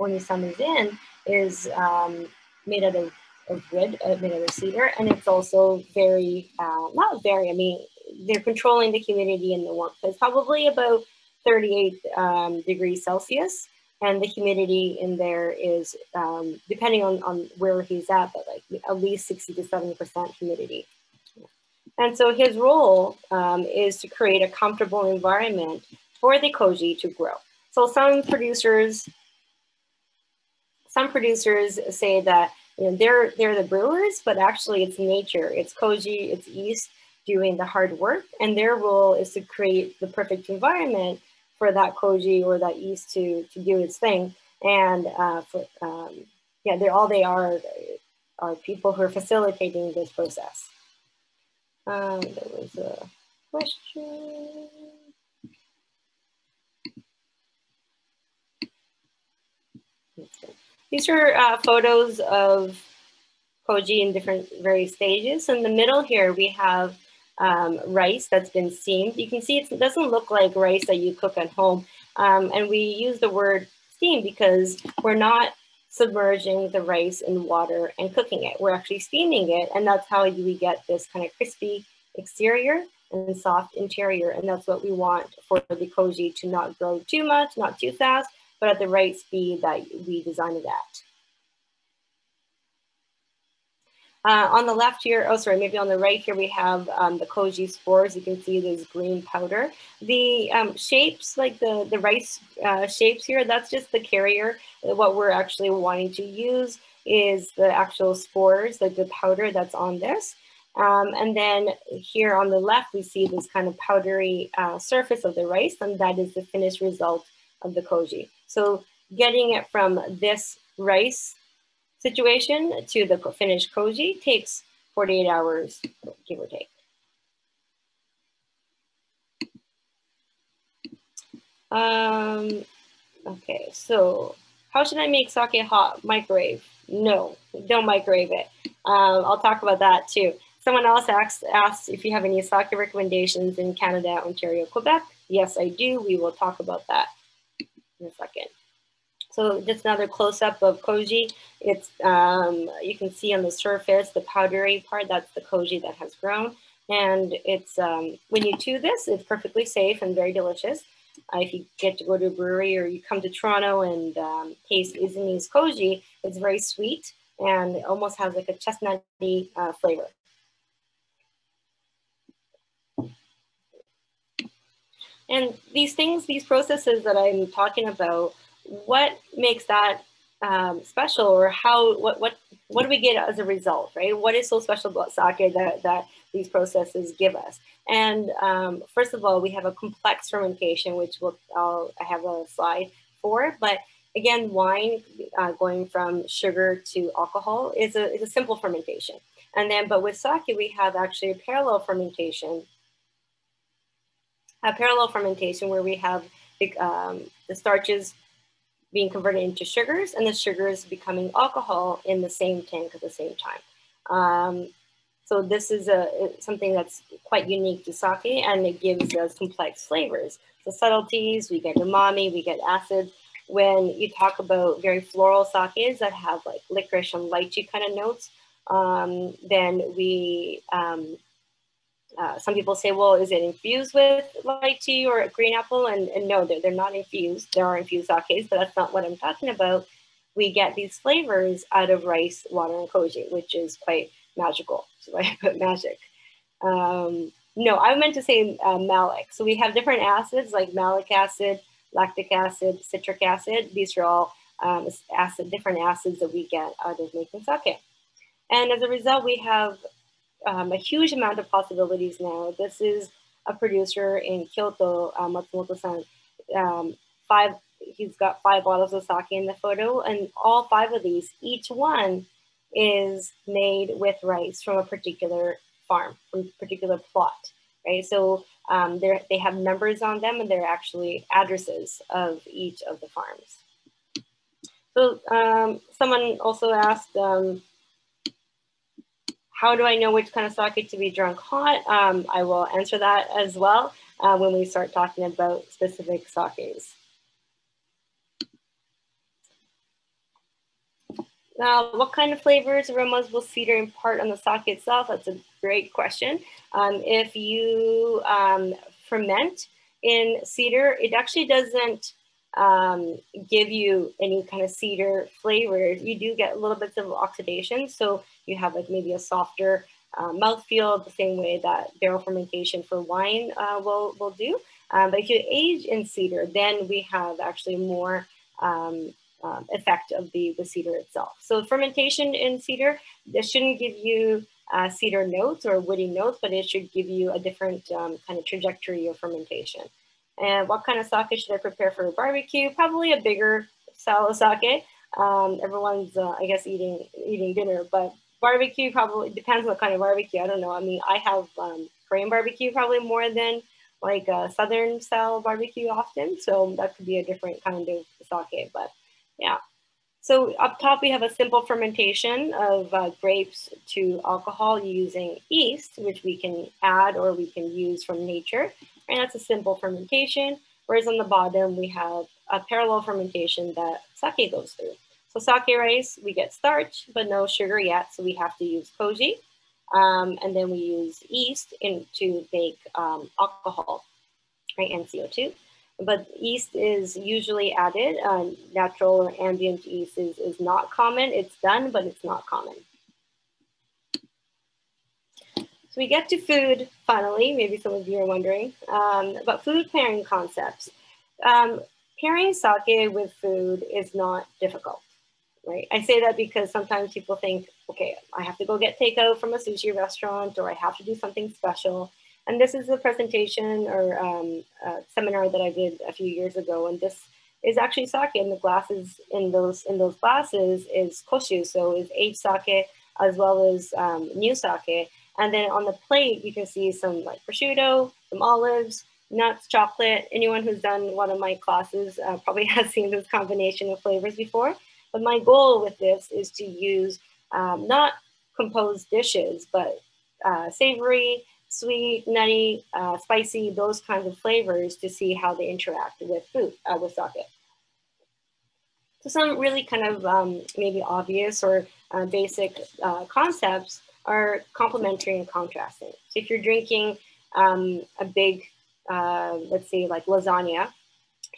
Oni-san is in is um, made out of, of good out cedar, and it's also very, uh, not very, I mean, they're controlling the humidity in the warmth. It's probably about 38 um, degrees Celsius, and the humidity in there is, um, depending on, on where he's at, but like at least 60 to 70% humidity. And so his role um, is to create a comfortable environment for the koji to grow. So some producers some producers say that you know they're they're the brewers, but actually it's nature, it's koji, it's yeast doing the hard work, and their role is to create the perfect environment for that koji or that yeast to to do its thing. And uh, for, um, yeah, they're all they are are people who are facilitating this process. Um, there was a question. These are uh, photos of koji in different various stages. In the middle here, we have um, rice that's been steamed. You can see it doesn't look like rice that you cook at home. Um, and we use the word steam because we're not submerging the rice in water and cooking it. We're actually steaming it. And that's how we get this kind of crispy exterior and soft interior. And that's what we want for the koji to not grow too much, not too fast, but at the right speed that we designed it at. Uh, on the left here, oh sorry, maybe on the right here we have um, the koji spores. You can see there's green powder. The um, shapes, like the, the rice uh, shapes here, that's just the carrier. What we're actually wanting to use is the actual spores, like the powder that's on this. Um, and then here on the left, we see this kind of powdery uh, surface of the rice, and that is the finished result of the koji. So getting it from this rice situation to the finished koji takes 48 hours, give or take. Um, okay, so how should I make sake hot? Microwave? No, don't microwave it. Um, I'll talk about that too. Someone else asked, asked if you have any sake recommendations in Canada, Ontario, Quebec. Yes, I do. We will talk about that in a second. So just another close-up of koji. It's um, you can see on the surface the powdery part. That's the koji that has grown, and it's um, when you chew this, it's perfectly safe and very delicious. Uh, if you get to go to a brewery or you come to Toronto and um, taste Izumi's koji, it's very sweet and it almost has like a chestnutty uh, flavor. And these things, these processes that I'm talking about, what makes that um, special or how, what, what, what do we get as a result, right? What is so special about sake that, that these processes give us? And um, first of all, we have a complex fermentation, which we'll, I'll, I have a slide for, but again, wine uh, going from sugar to alcohol is a, is a simple fermentation. And then, but with sake, we have actually a parallel fermentation a parallel fermentation where we have the, um, the starches being converted into sugars and the sugars becoming alcohol in the same tank at the same time. Um, so this is a, something that's quite unique to sake and it gives us complex flavors. The subtleties, we get umami, we get acids. When you talk about very floral sakes that have like licorice and lychee kind of notes, um, then we um, uh, some people say, well, is it infused with lychee or green apple? And, and no, they're, they're not infused. There are infused sakes, but that's not what I'm talking about. We get these flavors out of rice, water, and koji, which is quite magical. So I put magic. Um, no, I meant to say uh, malic. So we have different acids like malic acid, lactic acid, citric acid. These are all um, acid, different acids that we get out of making sake. And as a result, we have um, a huge amount of possibilities now. This is a producer in Kyoto, uh, Matsumoto-san. Um, five, he's got five bottles of sake in the photo, and all five of these, each one is made with rice from a particular farm, from a particular plot, right? So um, they have numbers on them and they're actually addresses of each of the farms. So um, someone also asked, um, how do I know which kind of sake to be drunk hot? Um, I will answer that as well uh, when we start talking about specific sakes. Now, what kind of flavors, aromas will cedar impart on the sake itself? That's a great question. Um, if you um, ferment in cedar, it actually doesn't um, give you any kind of cedar flavors. You do get a little bits of oxidation, so you have like maybe a softer uh, mouthfeel the same way that barrel fermentation for wine uh, will, will do. Um, but if you age in cedar, then we have actually more um, um, effect of the, the cedar itself. So fermentation in cedar, this shouldn't give you uh, cedar notes or woody notes, but it should give you a different um, kind of trajectory of fermentation. And what kind of sake should I prepare for a barbecue? Probably a bigger of sake. Um, everyone's, uh, I guess, eating eating dinner, but barbecue probably depends what kind of barbecue. I don't know. I mean, I have um, Korean barbecue probably more than like a Southern style barbecue often. So that could be a different kind of sake, but yeah. So up top, we have a simple fermentation of uh, grapes to alcohol using yeast, which we can add or we can use from nature. And that's a simple fermentation. Whereas on the bottom, we have a parallel fermentation that sake goes through. So sake rice, we get starch, but no sugar yet. So we have to use koji. Um, and then we use yeast in, to make um, alcohol, right, and CO2 but yeast is usually added. Uh, natural or ambient yeast is, is not common. It's done, but it's not common. So we get to food finally, maybe some of you are wondering, um, about food pairing concepts. Um, pairing sake with food is not difficult, right? I say that because sometimes people think, okay, I have to go get takeout from a sushi restaurant or I have to do something special. And this is a presentation or um, a seminar that I did a few years ago. And this is actually sake and the glasses in those in those glasses is koshu. So is aged sake as well as um, new sake. And then on the plate, you can see some like prosciutto, some olives, nuts, chocolate. Anyone who's done one of my classes uh, probably has seen this combination of flavors before. But my goal with this is to use um, not composed dishes, but uh, savory, sweet, nutty, uh, spicy, those kinds of flavors to see how they interact with food, uh, with sake. So some really kind of um, maybe obvious or uh, basic uh, concepts are complementary and contrasting. So if you're drinking um, a big, uh, let's say like lasagna,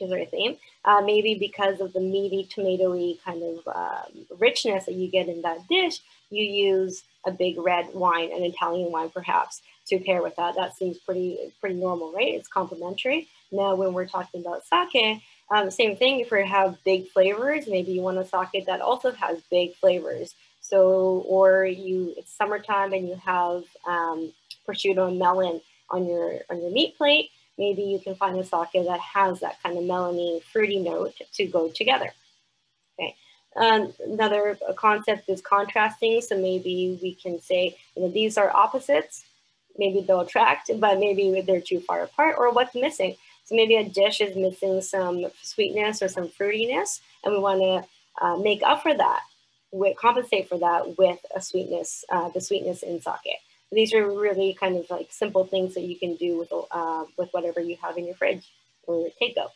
is theme, uh, maybe because of the meaty, tomatoey kind of um, richness that you get in that dish, you use a big red wine, an Italian wine perhaps, to pair with that. That seems pretty pretty normal, right? It's complementary. Now, when we're talking about sake, um, same thing. If we have big flavors, maybe you want a sake that also has big flavors. So, or you it's summertime and you have um, prosciutto and melon on your on your meat plate. Maybe you can find a sake that has that kind of melony, fruity note to go together. Okay. Um, another concept is contrasting. So maybe we can say, you know, these are opposites maybe they'll attract, but maybe they're too far apart or what's missing. So maybe a dish is missing some sweetness or some fruitiness, and we want to uh, make up for that, with, compensate for that with a sweetness, uh, the sweetness in sake. These are really kind of like simple things that you can do with, uh, with whatever you have in your fridge or your takeout.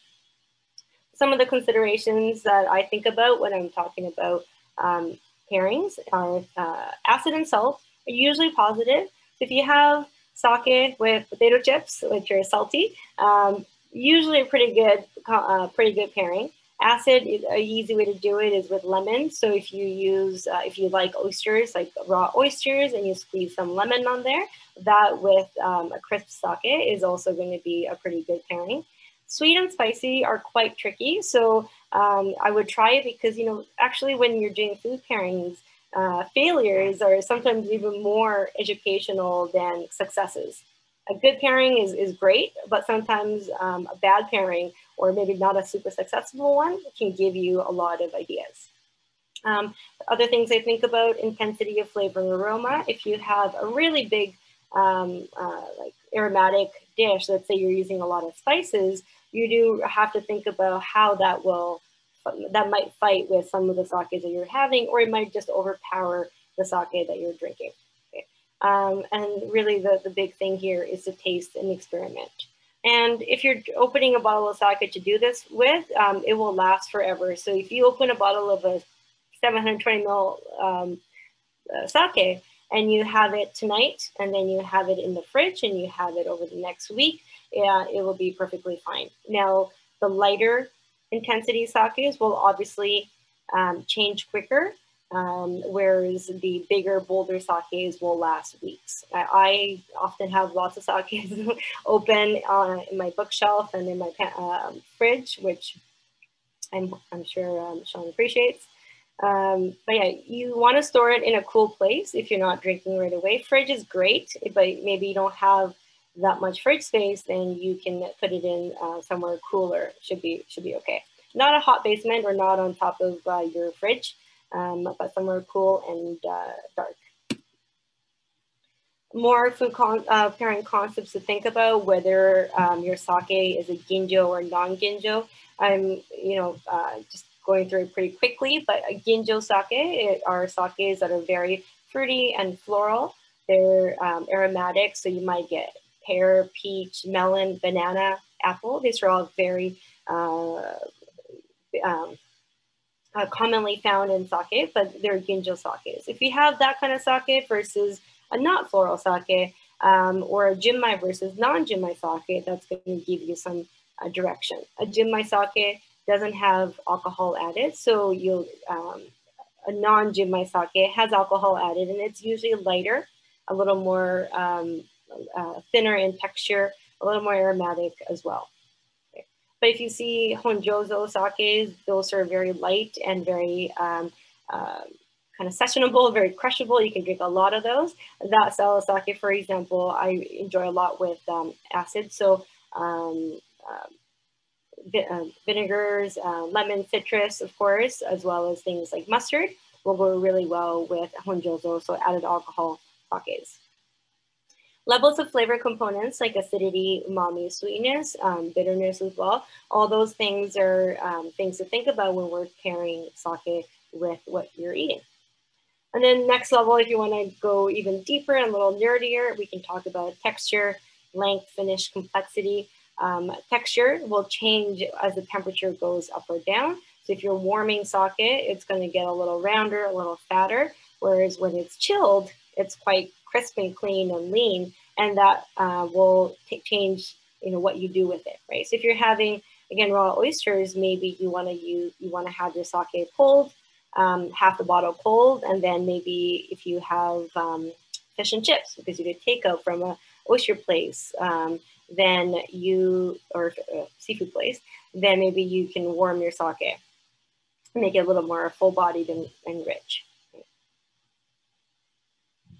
Some of the considerations that I think about when I'm talking about um, pairings are uh, acid and salt are usually positive, if you have sake with potato chips, which are salty, um, usually a pretty good, uh, pretty good pairing. Acid, an easy way to do it is with lemon. So if you use, uh, if you like oysters, like raw oysters, and you squeeze some lemon on there, that with um, a crisp sake is also going to be a pretty good pairing. Sweet and spicy are quite tricky. So um, I would try it because, you know, actually when you're doing food pairings, uh, failures are sometimes even more educational than successes. A good pairing is, is great, but sometimes um, a bad pairing or maybe not a super successful one can give you a lot of ideas. Um, other things I think about intensity of flavor and aroma. If you have a really big um, uh, like aromatic dish, let's say you're using a lot of spices, you do have to think about how that will, that might fight with some of the sakes that you're having, or it might just overpower the sake that you're drinking. Okay. Um, and really the, the big thing here is to taste and experiment. And if you're opening a bottle of sake to do this with, um, it will last forever. So if you open a bottle of a 720 ml um, uh, sake and you have it tonight and then you have it in the fridge and you have it over the next week, yeah, it will be perfectly fine. Now, the lighter intensity sakes will obviously um, change quicker um, whereas the bigger, bolder sakes will last weeks. I, I often have lots of sakes open uh, in my bookshelf and in my um, fridge, which I'm, I'm sure um, Sean appreciates. Um, but yeah, you want to store it in a cool place if you're not drinking right away. Fridge is great, but maybe you don't have that much fridge space, then you can put it in uh, somewhere cooler. Should be should be okay. Not a hot basement or not on top of uh, your fridge um, but somewhere cool and uh, dark. More food con uh, pairing concepts to think about, whether um, your sake is a ginjo or non-ginjo. I'm, you know, uh, just going through it pretty quickly, but a ginjo sake it are sakes that are very fruity and floral. They're um, aromatic, so you might get pear, peach, melon, banana, apple. These are all very uh, um, uh, commonly found in sake, but they're ginjo sakes. If you have that kind of sake versus a not floral sake, um, or a junmai versus non-junmai sake, that's going to give you some uh, direction. A junmai sake doesn't have alcohol added, so you'll um, a non-junmai sake has alcohol added, and it's usually lighter, a little more um, uh, thinner in texture, a little more aromatic as well. But if you see Honjozo sakes, those are very light and very um, uh, kind of sessionable, very crushable. You can drink a lot of those. That style of sake, for example, I enjoy a lot with um, acid. So um, uh, vi uh, vinegars, uh, lemon, citrus, of course, as well as things like mustard will go really well with honjozo, so added alcohol sakes. Levels of flavor components like acidity, umami, sweetness, um, bitterness as well. All those things are um, things to think about when we're pairing sake with what you're eating. And then next level, if you want to go even deeper and a little nerdier, we can talk about texture, length, finish, complexity. Um, texture will change as the temperature goes up or down. So if you're warming sake, it's going to get a little rounder, a little fatter. Whereas when it's chilled, it's quite crisp and clean and lean, and that uh, will change you know what you do with it, right? So if you're having again raw oysters, maybe you want to use you want to have your sake cold, um, half the bottle cold, and then maybe if you have um, fish and chips because you did takeout from a oyster place, um, then you or uh, seafood place, then maybe you can warm your sake, make it a little more full-bodied and, and rich.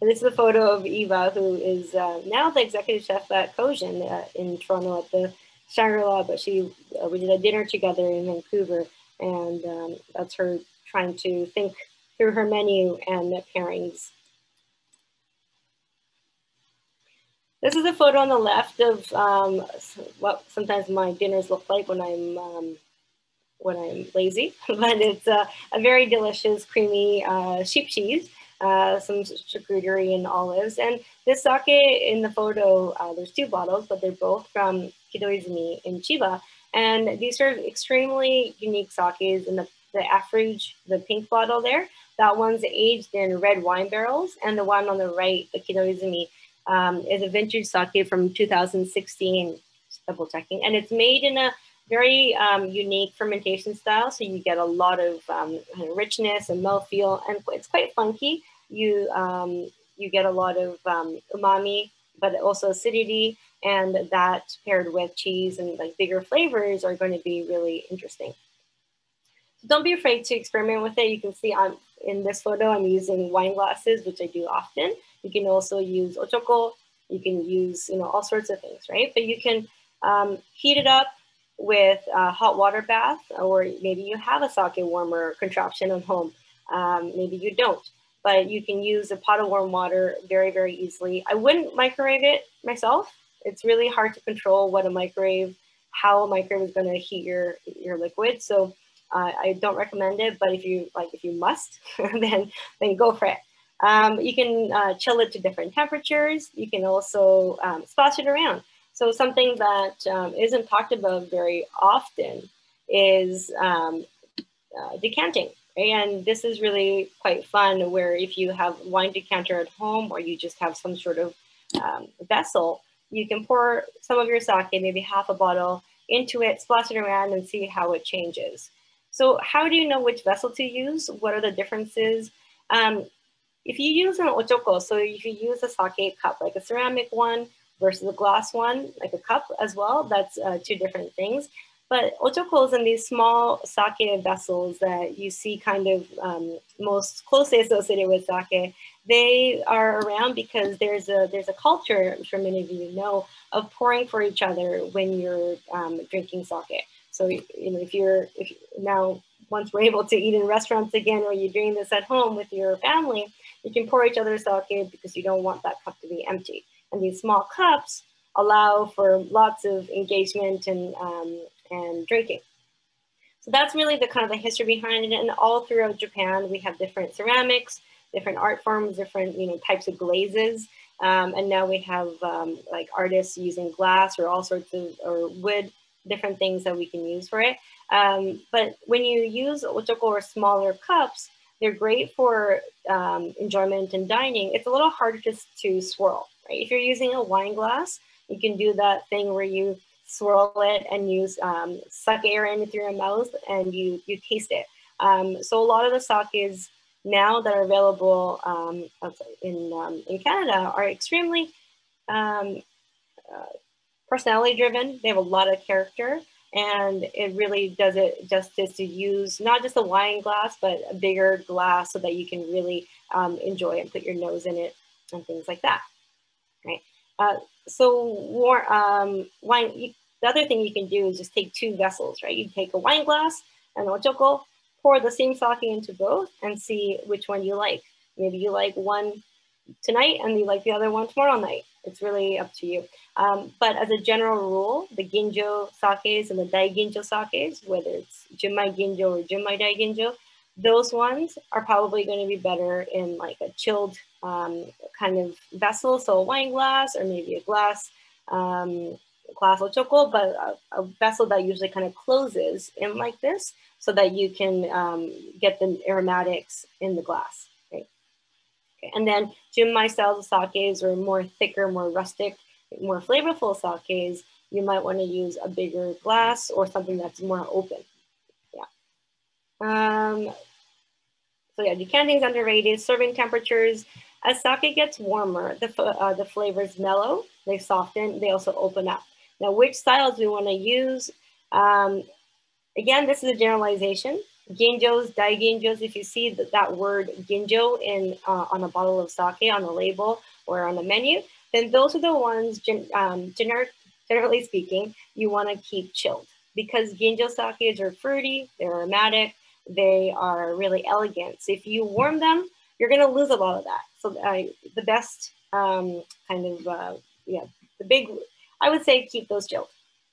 And this is a photo of Eva, who is uh, now the executive chef at Kojin uh, in Toronto at the Shangri-La, but she, uh, we did a dinner together in Vancouver, and um, that's her trying to think through her menu and the pairings. This is a photo on the left of um, what sometimes my dinners look like when I'm um, when I'm lazy, but it's a, a very delicious, creamy uh, sheep cheese uh, some charcuterie and olives. And this sake in the photo, uh, there's two bottles, but they're both from Kidoizumi in Chiba. And these are extremely unique sakes in the, the Afruge, the pink bottle there. That one's aged in red wine barrels. And the one on the right, the Kidoizumi, um, is a vintage sake from 2016, double checking. And it's made in a very um, unique fermentation style. So you get a lot of um, richness and mouthfeel, and it's quite funky you um, you get a lot of um, umami, but also acidity, and that paired with cheese and like bigger flavors are going to be really interesting. So don't be afraid to experiment with it. You can see I'm in this photo, I'm using wine glasses, which I do often. You can also use ochoko. You can use you know all sorts of things, right? But you can um, heat it up with a hot water bath, or maybe you have a sake warmer contraption at home. Um, maybe you don't but you can use a pot of warm water very, very easily. I wouldn't microwave it myself. It's really hard to control what a microwave, how a microwave is going to heat your, your liquid. So uh, I don't recommend it, but if you like, if you must, then, then go for it. Um, you can uh, chill it to different temperatures. You can also um, splash it around. So something that um, not talked about very often is um, uh, decanting. And this is really quite fun where if you have wine decanter at home or you just have some sort of um, vessel, you can pour some of your sake, maybe half a bottle, into it, splash it around and see how it changes. So how do you know which vessel to use? What are the differences? Um, if you use an ochoko, so if you use a sake cup, like a ceramic one versus a glass one, like a cup as well, that's uh, two different things. But ochokos in these small sake vessels that you see kind of um, most closely associated with sake, they are around because there's a there's a culture, I'm sure many of you know, of pouring for each other when you're um, drinking sake. So you know if you're if now once we're able to eat in restaurants again, or you're doing this at home with your family, you can pour each other sake because you don't want that cup to be empty. And these small cups allow for lots of engagement and um, and drinking. So that's really the kind of the history behind it. And all throughout Japan, we have different ceramics, different art forms, different you know types of glazes. Um, and now we have um, like artists using glass or all sorts of or wood, different things that we can use for it. Um, but when you use ochoko or smaller cups, they're great for um, enjoyment and dining. It's a little harder just to swirl, right? If you're using a wine glass, you can do that thing where you swirl it and you um, suck air in through your mouth and you, you taste it. Um, so a lot of the sakes now that are available um, in, um, in Canada are extremely um, uh, personality driven. They have a lot of character and it really does it justice to use not just a wine glass, but a bigger glass so that you can really um, enjoy and put your nose in it and things like that? Uh, so um, wine, you, the other thing you can do is just take two vessels, right? You take a wine glass and ochoko, pour the same sake into both and see which one you like. Maybe you like one tonight and you like the other one tomorrow night. It's really up to you. Um, but as a general rule, the ginjo sakes and the daiginjo sakes, whether it's junmai ginjo or junmai daiginjo, those ones are probably going to be better in like a chilled um, kind of vessel, so a wine glass or maybe a glass, um, glass ochoko, but a, a, vessel that usually kind of closes in like this so that you can um, get the aromatics in the glass. Okay. And then junmai styles of sakes are more thicker, more rustic, more flavorful sakes. You might want to use a bigger glass or something that's more open. Um, so yeah, decanting is underrated. Serving temperatures, as sake gets warmer, the, uh, the flavors mellow, they soften, they also open up. Now, which styles we want to use? Um, again, this is a generalization. Ginjos, daiginjos, if you see that, that word ginjo in, uh, on a bottle of sake, on a label, or on the menu, then those are the ones, gen, um, generally speaking, you want to keep chilled because ginjo sakes are fruity, they're aromatic, they are really elegant. So if you warm them, you're going to lose a lot of that. So uh, the best um, kind of, uh, yeah, the big, I would say keep those chilled.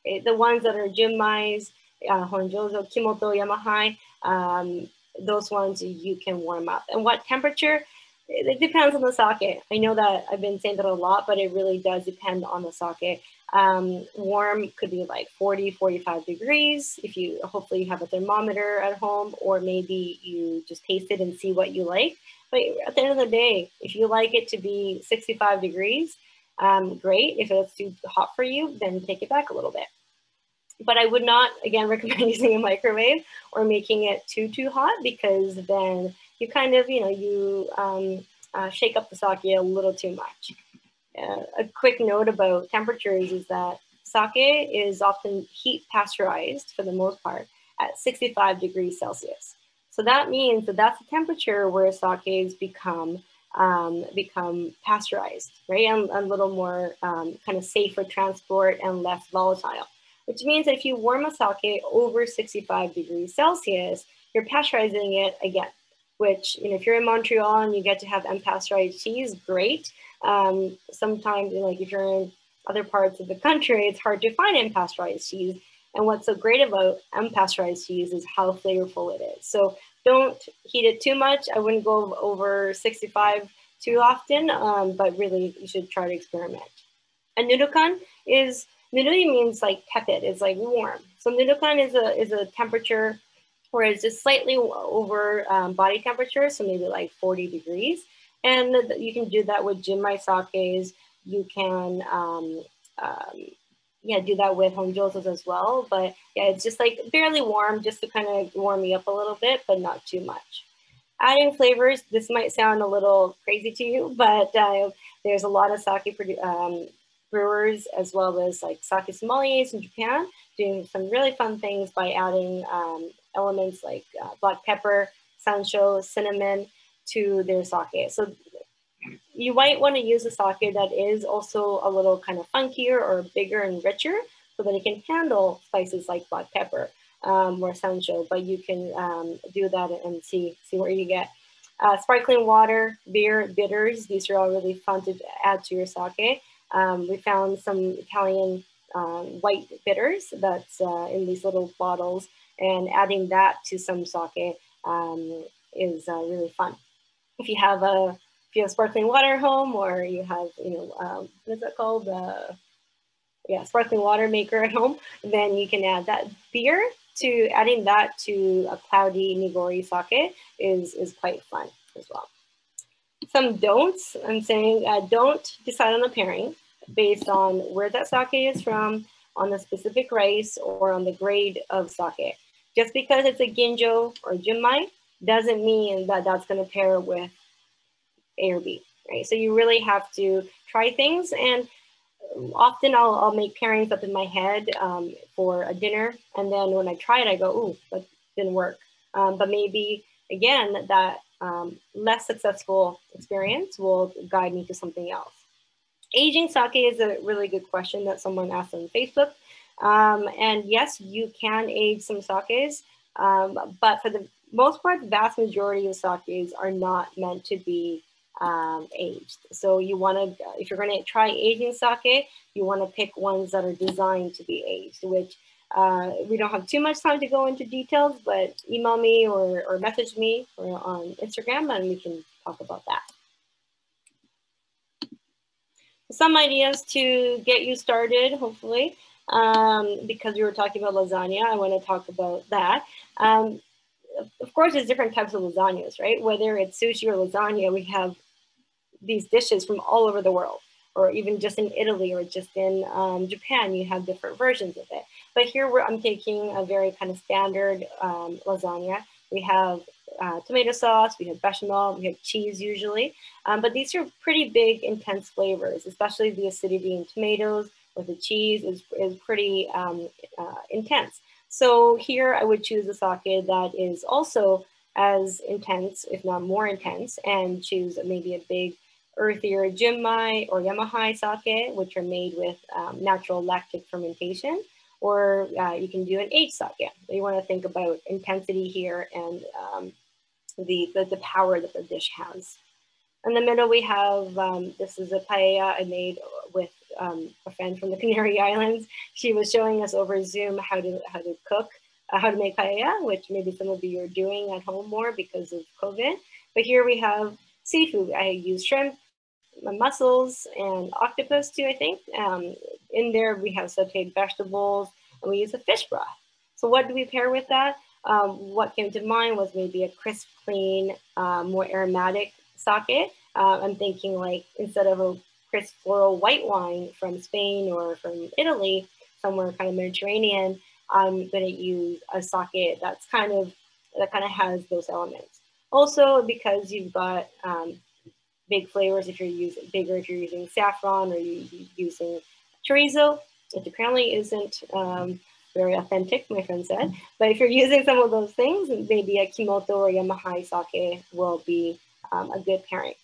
Okay? The ones that are junmais, uh, honjozo, kimoto, yamahai, um, those ones you can warm up. And what temperature? It depends on the sake. I know that I've been saying that a lot, but it really does depend on the sake. Um, warm could be like 40, 45 degrees. If you hopefully you have a thermometer at home, or maybe you just taste it and see what you like. But at the end of the day, if you like it to be 65 degrees, um, great. If it's too hot for you, then take it back a little bit. But I would not, again, recommend using a microwave or making it too, too hot because then you kind of, you know, you um, uh, shake up the sake a little too much. Uh, a quick note about temperatures is that sake is often heat pasteurized for the most part at 65 degrees Celsius. So that means that that's the temperature where sakes become um, become pasteurized, right? And, and a little more um, kind of safe for transport and less volatile. Which means that if you warm a sake over 65 degrees Celsius, you're pasteurizing it again which, you know, if you're in Montreal and you get to have unpasteurized cheese, great. Um, sometimes, like if you're in other parts of the country, it's hard to find unpasteurized cheese. And what's so great about unpasteurized cheese is how flavorful it is. So don't heat it too much. I wouldn't go over 65 too often, um, but really you should try to experiment. And nurukan is, nudori means like tepid, it's like warm. So nurukan is a, is a temperature where it's just slightly over um, body temperature, so maybe like 40 degrees. And you can do that with junmai sakes. You can, um, um, yeah, do that with home honjozos as well. But yeah, it's just like barely warm, just to kind of warm me up a little bit, but not too much. Adding flavors, this might sound a little crazy to you, but uh, there's a lot of sake um, brewers as well as like sake sommeliers in Japan doing some really fun things by adding um, elements like uh, black pepper, sansho, cinnamon to their sake. So you might want to use a sake that is also a little kind of funkier or bigger and richer so that it can handle spices like black pepper um, or sansho, but you can um, do that and see, see where you get. Uh, sparkling water, beer, bitters, these are all really fun to add to your sake. Um, we found some Italian um, white bitters that's uh, in these little bottles and adding that to some sake um, is uh, really fun. If you have a if you have sparkling water at home or you have, you know, um, what is that called? Uh, yeah, sparkling water maker at home, then you can add that beer to adding that to a cloudy nigori sake is, is quite fun as well. Some don'ts, I'm saying uh, don't decide on a pairing based on where that sake is from, on the specific rice, or on the grade of sake. Just because it's a ginjo or junmai doesn't mean that that's going to pair with A or B, right? So you really have to try things and often I'll, I'll make pairings up in my head um, for a dinner. And then when I try it, I go, ooh, that didn't work. Um, but maybe again, that um, less successful experience will guide me to something else. Aging sake is a really good question that someone asked on Facebook. Um, and yes, you can age some sakes, um, but for the most part, the vast majority of sakes are not meant to be um, aged. So you want to, if you're going to try aging sake, you want to pick ones that are designed to be aged, which uh, we don't have too much time to go into details, but email me or, or message me or on Instagram and we can talk about that some ideas to get you started, hopefully, um, because we were talking about lasagna. I want to talk about that. Um, of course, there's different types of lasagnas, right? Whether it's sushi or lasagna, we have these dishes from all over the world, or even just in Italy or just in um, Japan, you have different versions of it. But here I'm taking a very kind of standard um, lasagna. We have uh, tomato sauce, we have bechamel, we have cheese usually. Um, but these are pretty big, intense flavors, especially the acidity in tomatoes or the cheese is, is pretty um, uh, intense. So here I would choose a sake that is also as intense, if not more intense, and choose maybe a big earthier Junmai or Yamahai sake, which are made with um, natural lactic fermentation, or uh, you can do an aged sake. So you want to think about intensity here and um, the, the, the power that the dish has. In the middle, we have, um, this is a paella I made with um, a friend from the Canary Islands. She was showing us over Zoom how to, how to cook, uh, how to make paella, which maybe some of you are doing at home more because of COVID. But here we have seafood. I use shrimp, mussels, and octopus too, I think. Um, in there, we have sauteed vegetables, and we use a fish broth. So what do we pair with that? Um, what came to mind was maybe a crisp, clean, um, more aromatic sake. Uh, I'm thinking like instead of a crisp floral white wine from Spain or from Italy, somewhere kind of Mediterranean, I'm going to use a sake that's kind of that kind of has those elements. Also, because you've got um, big flavors, if you're using bigger, if you're using saffron or you, are using chorizo, which apparently isn't um, very authentic, my friend said. But if you're using some of those things, maybe a Kimoto or Yamahai sake will be um, a good pairing.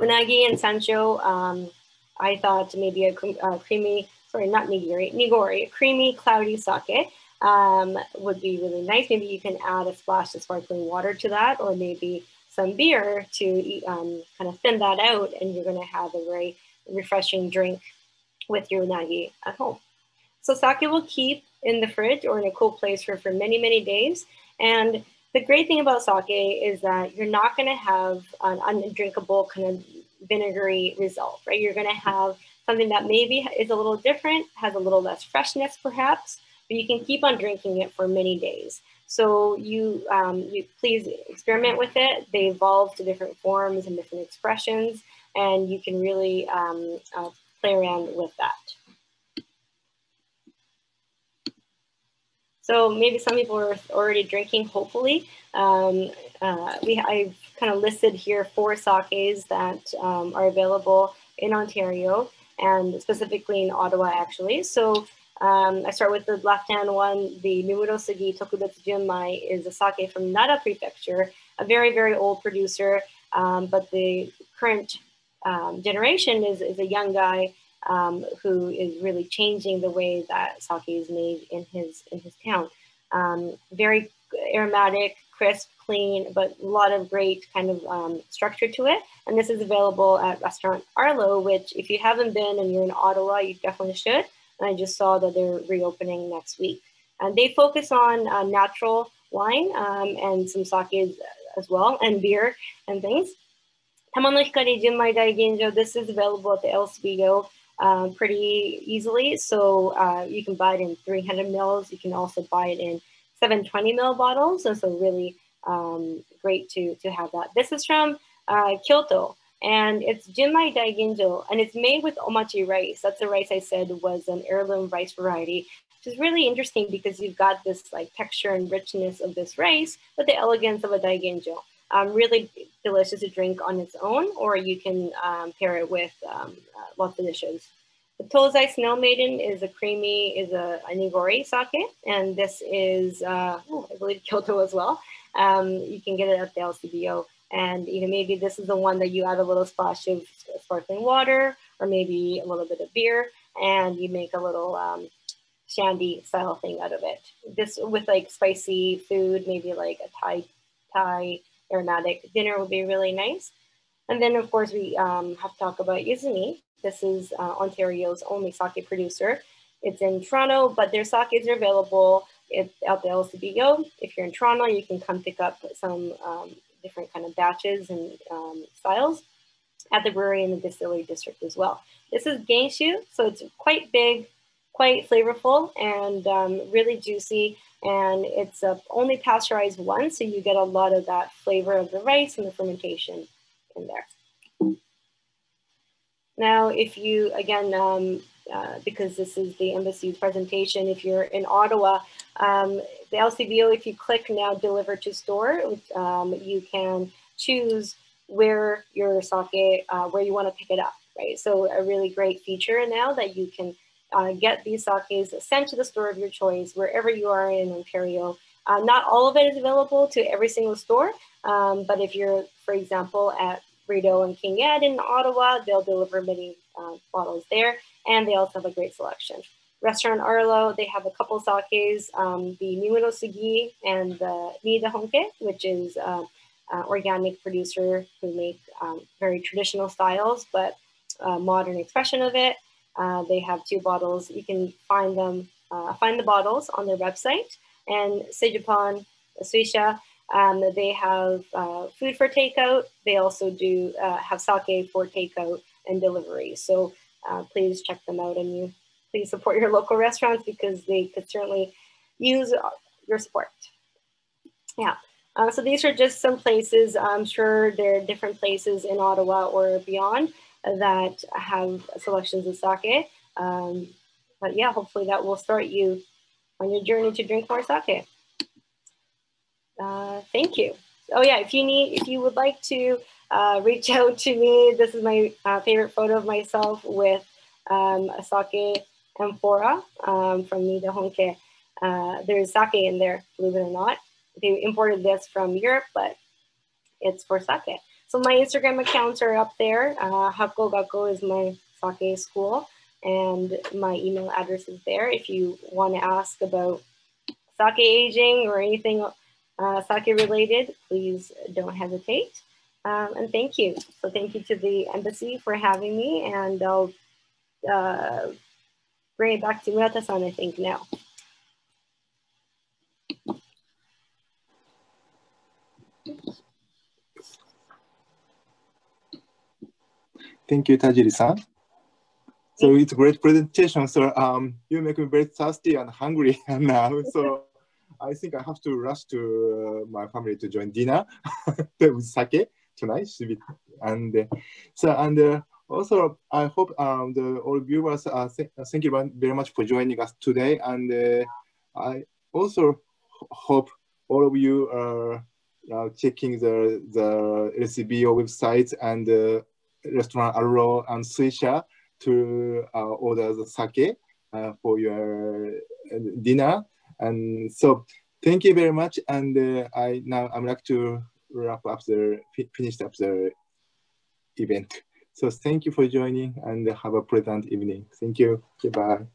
Unagi and Sansho, um, I thought maybe a, a, creamy, sorry, not nigiri, nigori, creamy, cloudy sake. um, would be really nice. Maybe you can add a splash of sparkling water to that, or maybe some beer to um, kind of thin that out, and you're going to have a very refreshing drink with your unagi at home. So sake will keep in the fridge or in a cool place for, for many, many days. And the great thing about sake is that you're not going to have an undrinkable kind of vinegary result, right? You're going to have something that maybe is a little different, has a little less freshness perhaps, but you can keep on drinking it for many days. So you, um, you please experiment with it. They evolve to different forms and different expressions, and you can really um, uh, play around with that. So maybe some people are already drinking, hopefully. Um, uh, we, I've kind of listed here four sakes that um, are available in Ontario and specifically in Ottawa, actually. So um, I start with the left-hand one. The Mimurosugi Tokubetsu Junmai is a sake from Nara Prefecture, a very, very old producer, um, but the current um, generation is, is a young guy um, who is really changing the way that sake is made in his in his town. Um, very aromatic, crisp, clean, but a lot of great kind of um, structure to it. And this is available at Restaurant Arlo, which if you haven't been and you're in Ottawa, you definitely should. I just saw that they're reopening next week. And they focus on uh, natural wine um, and some sake as well, and beer and things. Tamano Hikari Junmai Daiginjo, this is available at the LCBO uh, pretty easily. So uh, you can buy it in 300 mils. You can also buy it in 720 mil bottles. And so really um, great to, to have that. This is from uh, Kyoto and it's Junmai Daiginjo and it's made with omachi rice. That's the rice I said was an heirloom rice variety, which is really interesting because you've got this like texture and richness of this rice, but the elegance of a Daiginjo. Um, really delicious to drink on its own, or you can um, pair it with um, uh, lots of dishes. The Tozai Snow Maiden is a creamy, is a, a nigori sake, and this is, uh, oh, I believe Kyoto as well. Um, you can get it at the LCBO. And you know, maybe this is the one that you add a little splash of sparkling water or maybe a little bit of beer and you make a little um, shandy style thing out of it. This with like spicy food, maybe like a Thai, Thai aromatic dinner would be really nice. And then of course we um, have to talk about Izumi. This is uh, Ontario's only sake producer. It's in Toronto, but their sakes are available at, at the LCBO. If you're in Toronto, you can come pick up some um, different kind of batches and um, styles at the brewery in the distillery district as well. This is Genshu, so it's quite big, quite flavorful, and um, really juicy. And it's uh, only pasteurized once, so you get a lot of that flavor of the rice and the fermentation in there. Now, if you, again, um, uh, because this is the embassy's presentation, if you're in Ottawa, um, the LCBO, if you click now deliver to store, um, you can choose where your sake, uh, where you want to pick it up, right? So a really great feature now that you can uh, get these sakes sent to the store of your choice, wherever you are in Ontario. Uh, not all of it is available to every single store, um, but if you're, for example, at Rideau and King Ed in Ottawa, they'll deliver many uh, bottles there, and they also have a great selection. Restaurant Arlo, they have a couple sakes, um, the Mimurosugi and the Niida Honke, which is uh, uh, organic producer who make um, very traditional styles, but uh, modern expression of it. Uh, they have two bottles. You can find them, uh, find the bottles on their website. And Seijupan, Suisha, um, they have food for takeout. They also do have sake for takeout and delivery. So please check them out and you please support your local restaurants because they could certainly use your support. Yeah, uh, so these are just some places. I'm sure there are different places in Ottawa or beyond that have selections of sake. Um, but yeah, hopefully that will start you on your journey to drink more sake. Uh, thank you. Oh yeah, if you need, if you would like to uh, reach out to me, this is my uh, favorite photo of myself with um, a sake amphora um, from Niida Honke. Uh, there's sake in there, believe it or not. They imported this from Europe, but it's for sake. So my Instagram accounts are up there. Uh, Hakko is my sake school, and my email address is there if you want to ask about sake aging or anything uh, sake related, please don't hesitate. Um, and thank you. So thank you to the embassy for having me and I'll uh, bring it back to Murata-san, I think now. Thank you, Tajiri-san. So it's a great presentation. So um, you make me very thirsty and hungry now. So I think I have to rush to uh, my family to join dinner with sake tonight. And uh, so and uh, also I hope um, the all viewers uh, th thank you very much for joining us today. And uh, I also hope all of you are uh, checking the the LCBO website and uh, restaurant Arlo and Suisha to uh, order the sake for your dinner. And so thank you very much. And I now I'm like to wrap up the finished up the event. So thank you for joining and have a pleasant evening. Thank you. Goodbye.